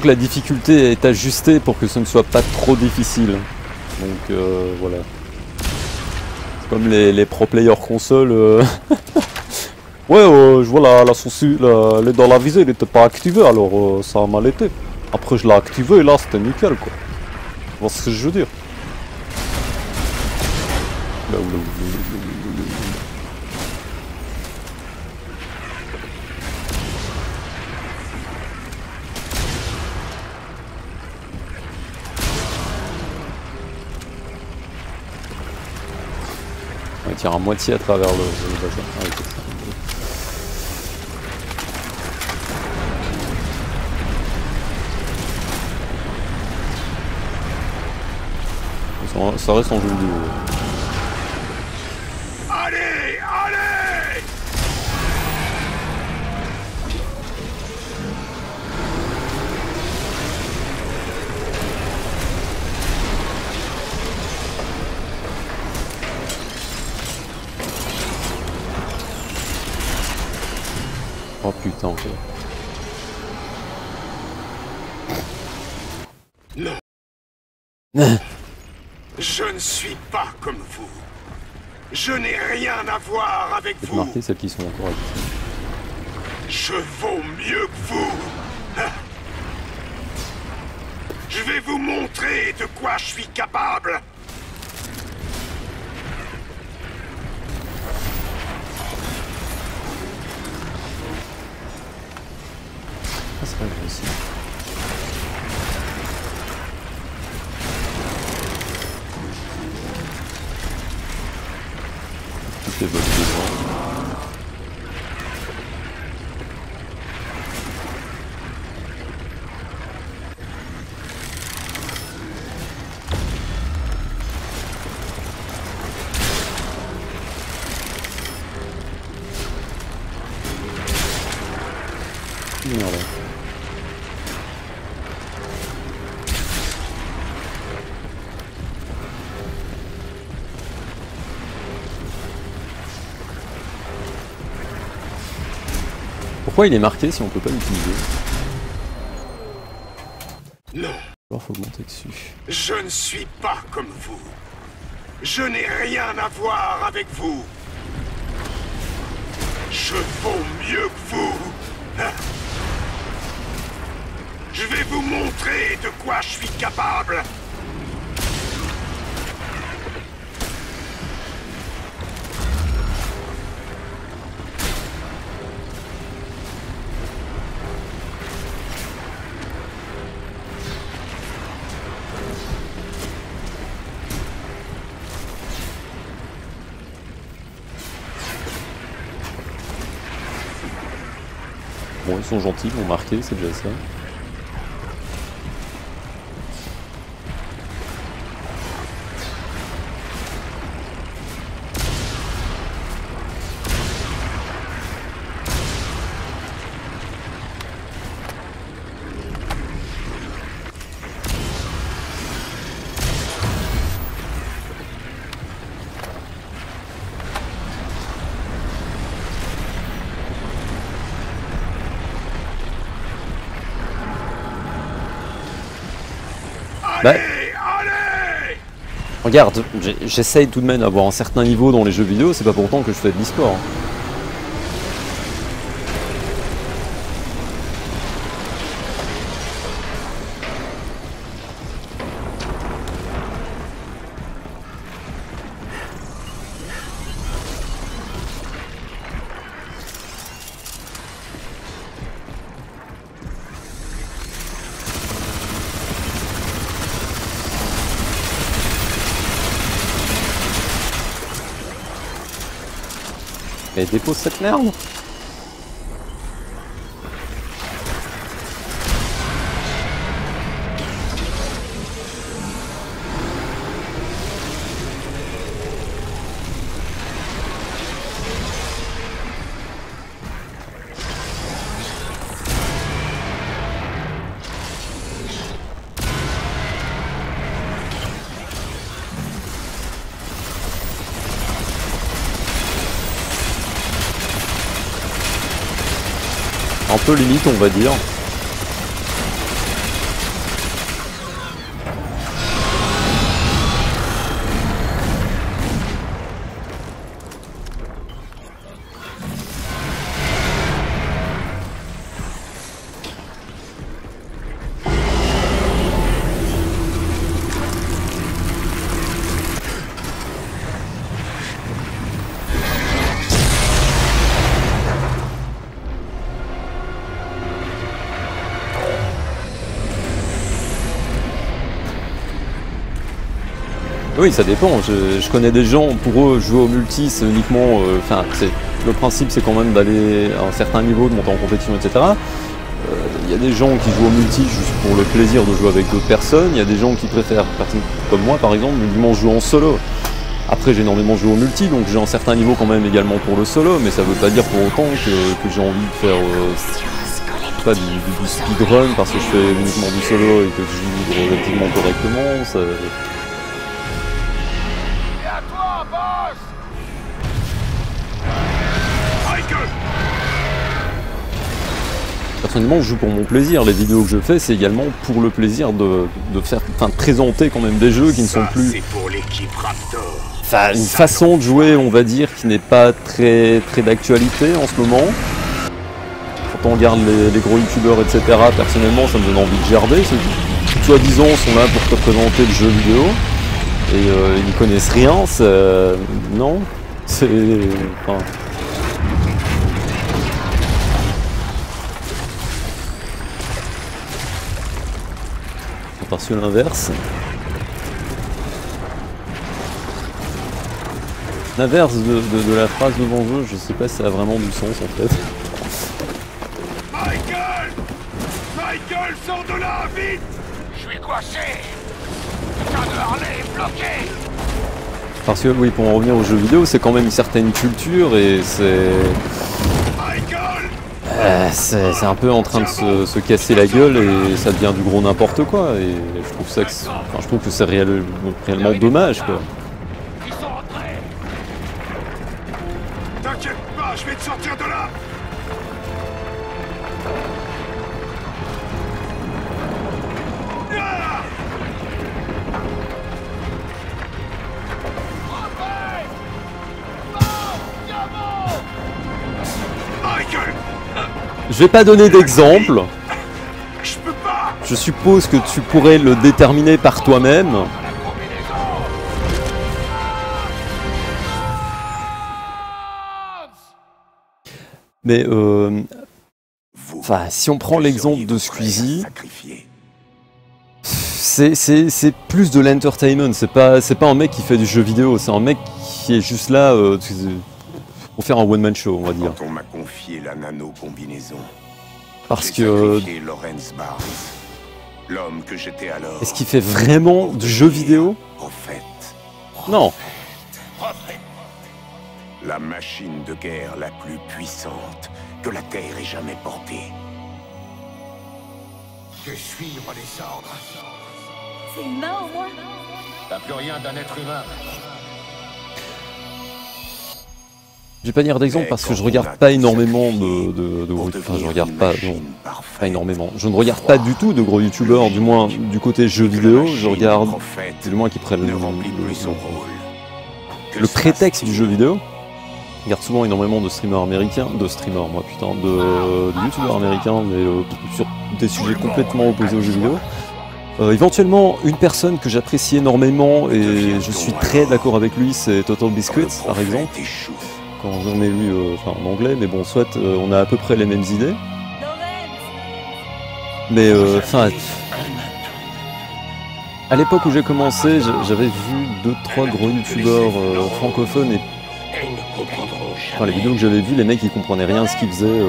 Que la difficulté est ajustée pour que ce ne soit pas trop difficile. Donc euh, voilà. Comme les, les pro players console. euh. ouais, euh, je vois la, la sourcil, la- le- dans la visée, il n'était pas activé, alors ça a mal été. Après, je l'ai activé et là, c'était nickel quoi. Vois ce que je veux dire? À moitié à travers le, le. Ah, ok, ça. Ça- Ça reste en jeu vidéo. Je n'ai rien à voir avec vous. celles qui sont. Je vaux mieux que vous. Je vais vous montrer de quoi je suis capable. Pourquoi il est marqué si on peut pas l'utiliser Non, Alors faut monter dessus. je ne suis pas comme vous. Je n'ai rien à voir avec vous. Je vaux mieux que vous. Je vais vous montrer de quoi je suis capable. Sont gentils, ils vont marquer, c'est déjà ça. Regarde, j'essaye tout de même d'avoir un certain niveau dans les jeux vidéo, c'est pas pourtant que je fais de l'e-sport. Dépose cette merde Un peu limite on va dire. Oui, ça dépend. Je, connais des gens, pour eux, jouer au multi, c'est uniquement. euh, Enfin, le principe, c'est quand même d'aller à un certain niveau, de monter en compétition, etc. Euh, Il y a des gens qui jouent au multi juste pour le plaisir de jouer avec d'autres personnes. Il y a des gens qui préfèrent, comme moi par exemple, uniquement jouer en solo. Après, j'ai énormément joué au multi, donc j'ai un certain niveau quand même également pour le solo, mais ça veut pas dire pour autant que, j'ai envie de faire euh, pas, du, speedrun parce que je fais uniquement du solo et que je joue relativement correctement. Personnellement, je joue pour mon plaisir. Les vidéos que je fais, c'est également pour le plaisir de, de faire, enfin, de présenter quand même des jeux qui ne sont plus, pour enfin, une façon de jouer, on va dire, qui n'est pas très, très d'actualité en ce moment. Quand on regarde les, les gros youtubeurs, etc., personnellement, ça me donne envie de gerber. Ceux qui, soi-disant, sont là pour te présenter le jeu vidéo et euh, ils n'y connaissent rien. c'est- Non, c'est, enfin, parce que l'inverse. L'inverse de, de- de la phrase devant jeu, je sais pas si ça a vraiment du sens en fait. Michael Michael, sors de là, vite Je suis coincé Putain de Harley est bloqué Parce que oui, pour en revenir aux jeux vidéo, c'est quand même une certaine culture et c'est. Euh, c'est un peu en train de se, se casser la gueule et ça devient du gros n'importe quoi. Et je trouve ça que je trouve que c'est réel- réellement dommage quoi. Vais pas donner d'exemple. Je suppose que tu pourrais le déterminer par toi-même. Mais euh, enfin, si on prend l'exemple de Squeezie, c'est plus de l'entertainment. C'est pas c'est pas un mec qui fait du jeu vidéo. C'est un mec qui est juste là euh, pour faire un one man show, on va dire. Quand on m'a confié la nano-combinaison, Parce que Lawrence Barnes, l'homme que j'étais alors. est-ce qu'il fait vraiment du jeu vidéo Prophète. Non. La machine de guerre la plus puissante que la Terre ait jamais portée. Que suivre les ordres C'est humain au moins T'as plus rien d'un être humain Je vais pas dire d'exemple parce que je regarde pas énormément de, de, enfin je regarde pas non, pas énormément. Je ne regarde pas du tout de gros youtubeurs, du moins du côté jeux vidéo. Je regarde prophète du moins qui prennent ne le, le- le prétexte du jeu vidéo. Je regarde souvent énormément de streamers américains, de streamers moi putain, de, youtubeurs américains, mais euh, sur des sujets complètement opposés aux jeux vidéo. Euh, éventuellement, une personne que j'apprécie énormément et je suis très d'accord avec lui, c'est Total le Biscuits par exemple. Quand j'en ai lu euh, en anglais, mais bon, soit euh, on a à peu près les mêmes idées. Mais euh, enfin, à l'époque où j'ai commencé, j'avais vu deux trois gros youtubeurs francophones et enfin les vidéos que j'avais vues, les mecs ils comprenaient rien ce qu'ils faisaient.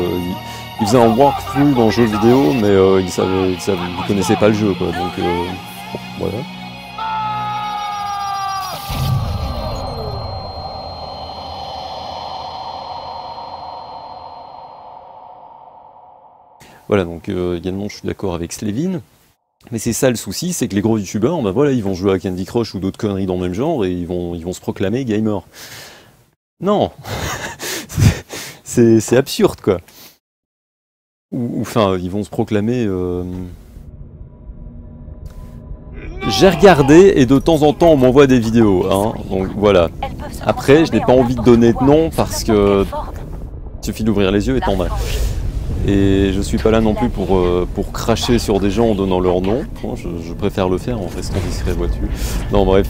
ils, faisaient un walkthrough dans le jeu vidéo, mais ils savaient, ils ils connaissaient pas le jeu quoi. Donc voilà. Voilà, donc euh, également je suis d'accord avec Slevin. Mais c'est ça le souci, c'est que les gros youtubeurs, bah voilà, ils vont jouer à Candy Crush ou d'autres conneries dans le même genre et ils vont, se proclamer gamer. Non C'est absurde quoi. Ou enfin, ils vont se proclamer. euh, J'ai regardé et de temps en temps on m'envoie des vidéos, hein, donc voilà. Après, je n'ai pas en envie de donner de nom parce que il suffit d'ouvrir les yeux et t'en as. Et je suis pas là non plus pour, euh, pour cracher sur des gens en donnant leur nom. Je, préfère le faire en restant discret, vois-tu. Non, bref.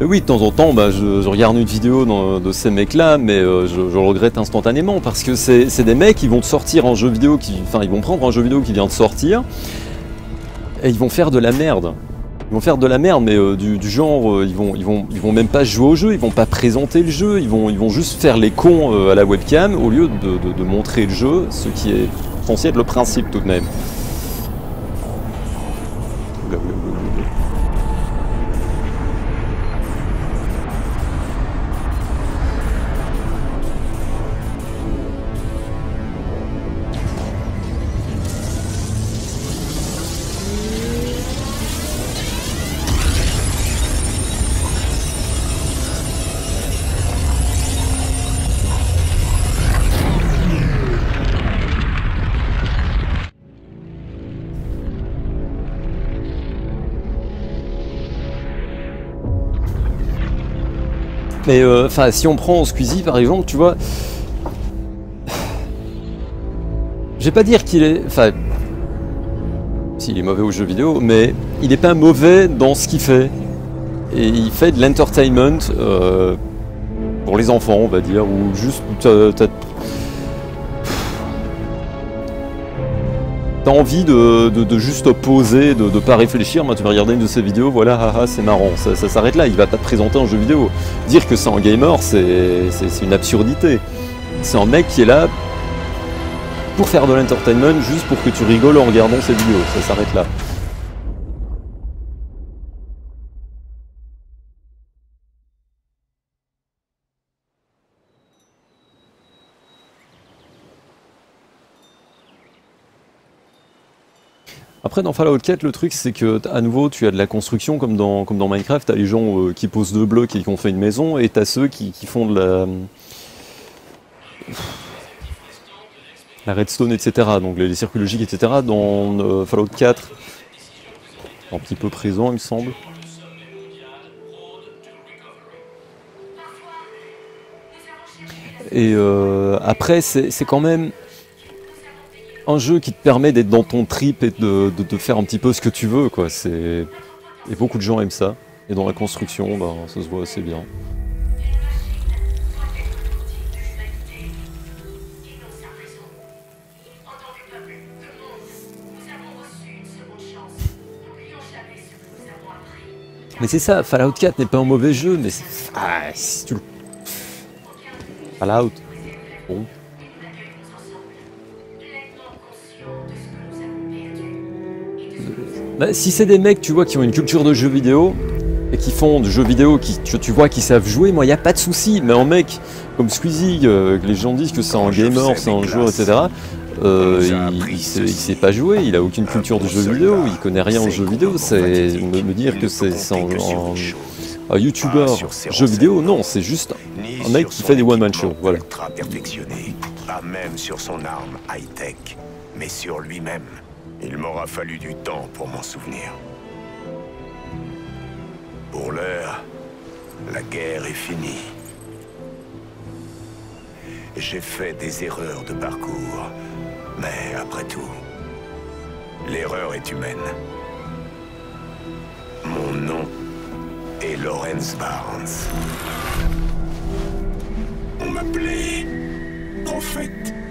Oui, de temps en temps, bah, je, regarde une vidéo de ces mecs-là, mais euh, je, le regrette instantanément parce que c'est c'est des mecs qui vont te sortir un jeu vidéo, qui, enfin, ils vont prendre un jeu vidéo qui vient de sortir ils vont faire de la merde. Ils vont faire de la merde, mais euh, du, genre, euh, ils vont, ils même pas jouer au jeu, ils vont pas présenter le jeu, ils vont, juste faire les cons euh, à la webcam au lieu de montrer le jeu, ce qui est censé être le principe tout de même. Mais euh, enfin, si on prend Squeezie par exemple, tu vois. Je vais pas dire qu'il est. Enfin. S'il est mauvais aux jeux vidéo, mais il est pas mauvais dans ce qu'il fait. Et il fait de l'entertainment euh, pour les enfants, on va dire, ou juste t'as T'as envie de, de- juste poser, de, de pas réfléchir, moi tu vas regarder une de ses vidéos, voilà, haha, c'est marrant, ça, s'arrête là, il va pas te présenter un jeu vidéo. Dire que c'est un gamer, c'est une absurdité. C'est un mec qui est là pour faire de l'entertainment, juste pour que tu rigoles en regardant ses vidéos, ça s'arrête là. Après dans Fallout 4 le truc c'est que à nouveau tu as de la construction comme dans, comme dans Minecraft, t'as les gens euh, qui posent deux blocs et qui ont fait une maison et t'as ceux qui, font de la la redstone etc. donc les, circuits logiques etc. dans euh, Fallout 4 un petit peu présent il me semble. Et euh, après c'est quand même un jeu qui te permet d'être dans ton trip et de, faire un petit peu ce que tu veux, quoi. Et beaucoup de gens aiment ça. Et dans la construction, ben, ça se voit assez bien. Mais c'est ça, Fallout 4 n'est pas un mauvais jeu, mais ah, si tu le... Fallout, bon. Bah, si c'est des mecs, tu vois, qui ont une culture de jeux vidéo et qui font de jeux vidéo, qui, tu, tu vois, qui savent jouer, moi, il n'y a pas de souci. Mais un mec comme Squeezie, euh, que les gens disent que c'est un gamer, c'est un joueur, etc., euh, il, il sait, pas jouer, il a aucune culture de jeux vidéo, il connaît rien aux jeux vidéo. C'est me, me dire que c'est un, un, un youtubeur jeux vidéo, non, c'est juste un mec qui fait des one-man shows. Voilà. ultra perfectionné, pas même sur son arme high-tech, mais sur lui-même. Il m'aura fallu du temps pour m'en souvenir. Pour l'heure, la guerre est finie. J'ai fait des erreurs de parcours, mais après tout, l'erreur est humaine. Mon nom est Lawrence Barnes. On m'appelait prophète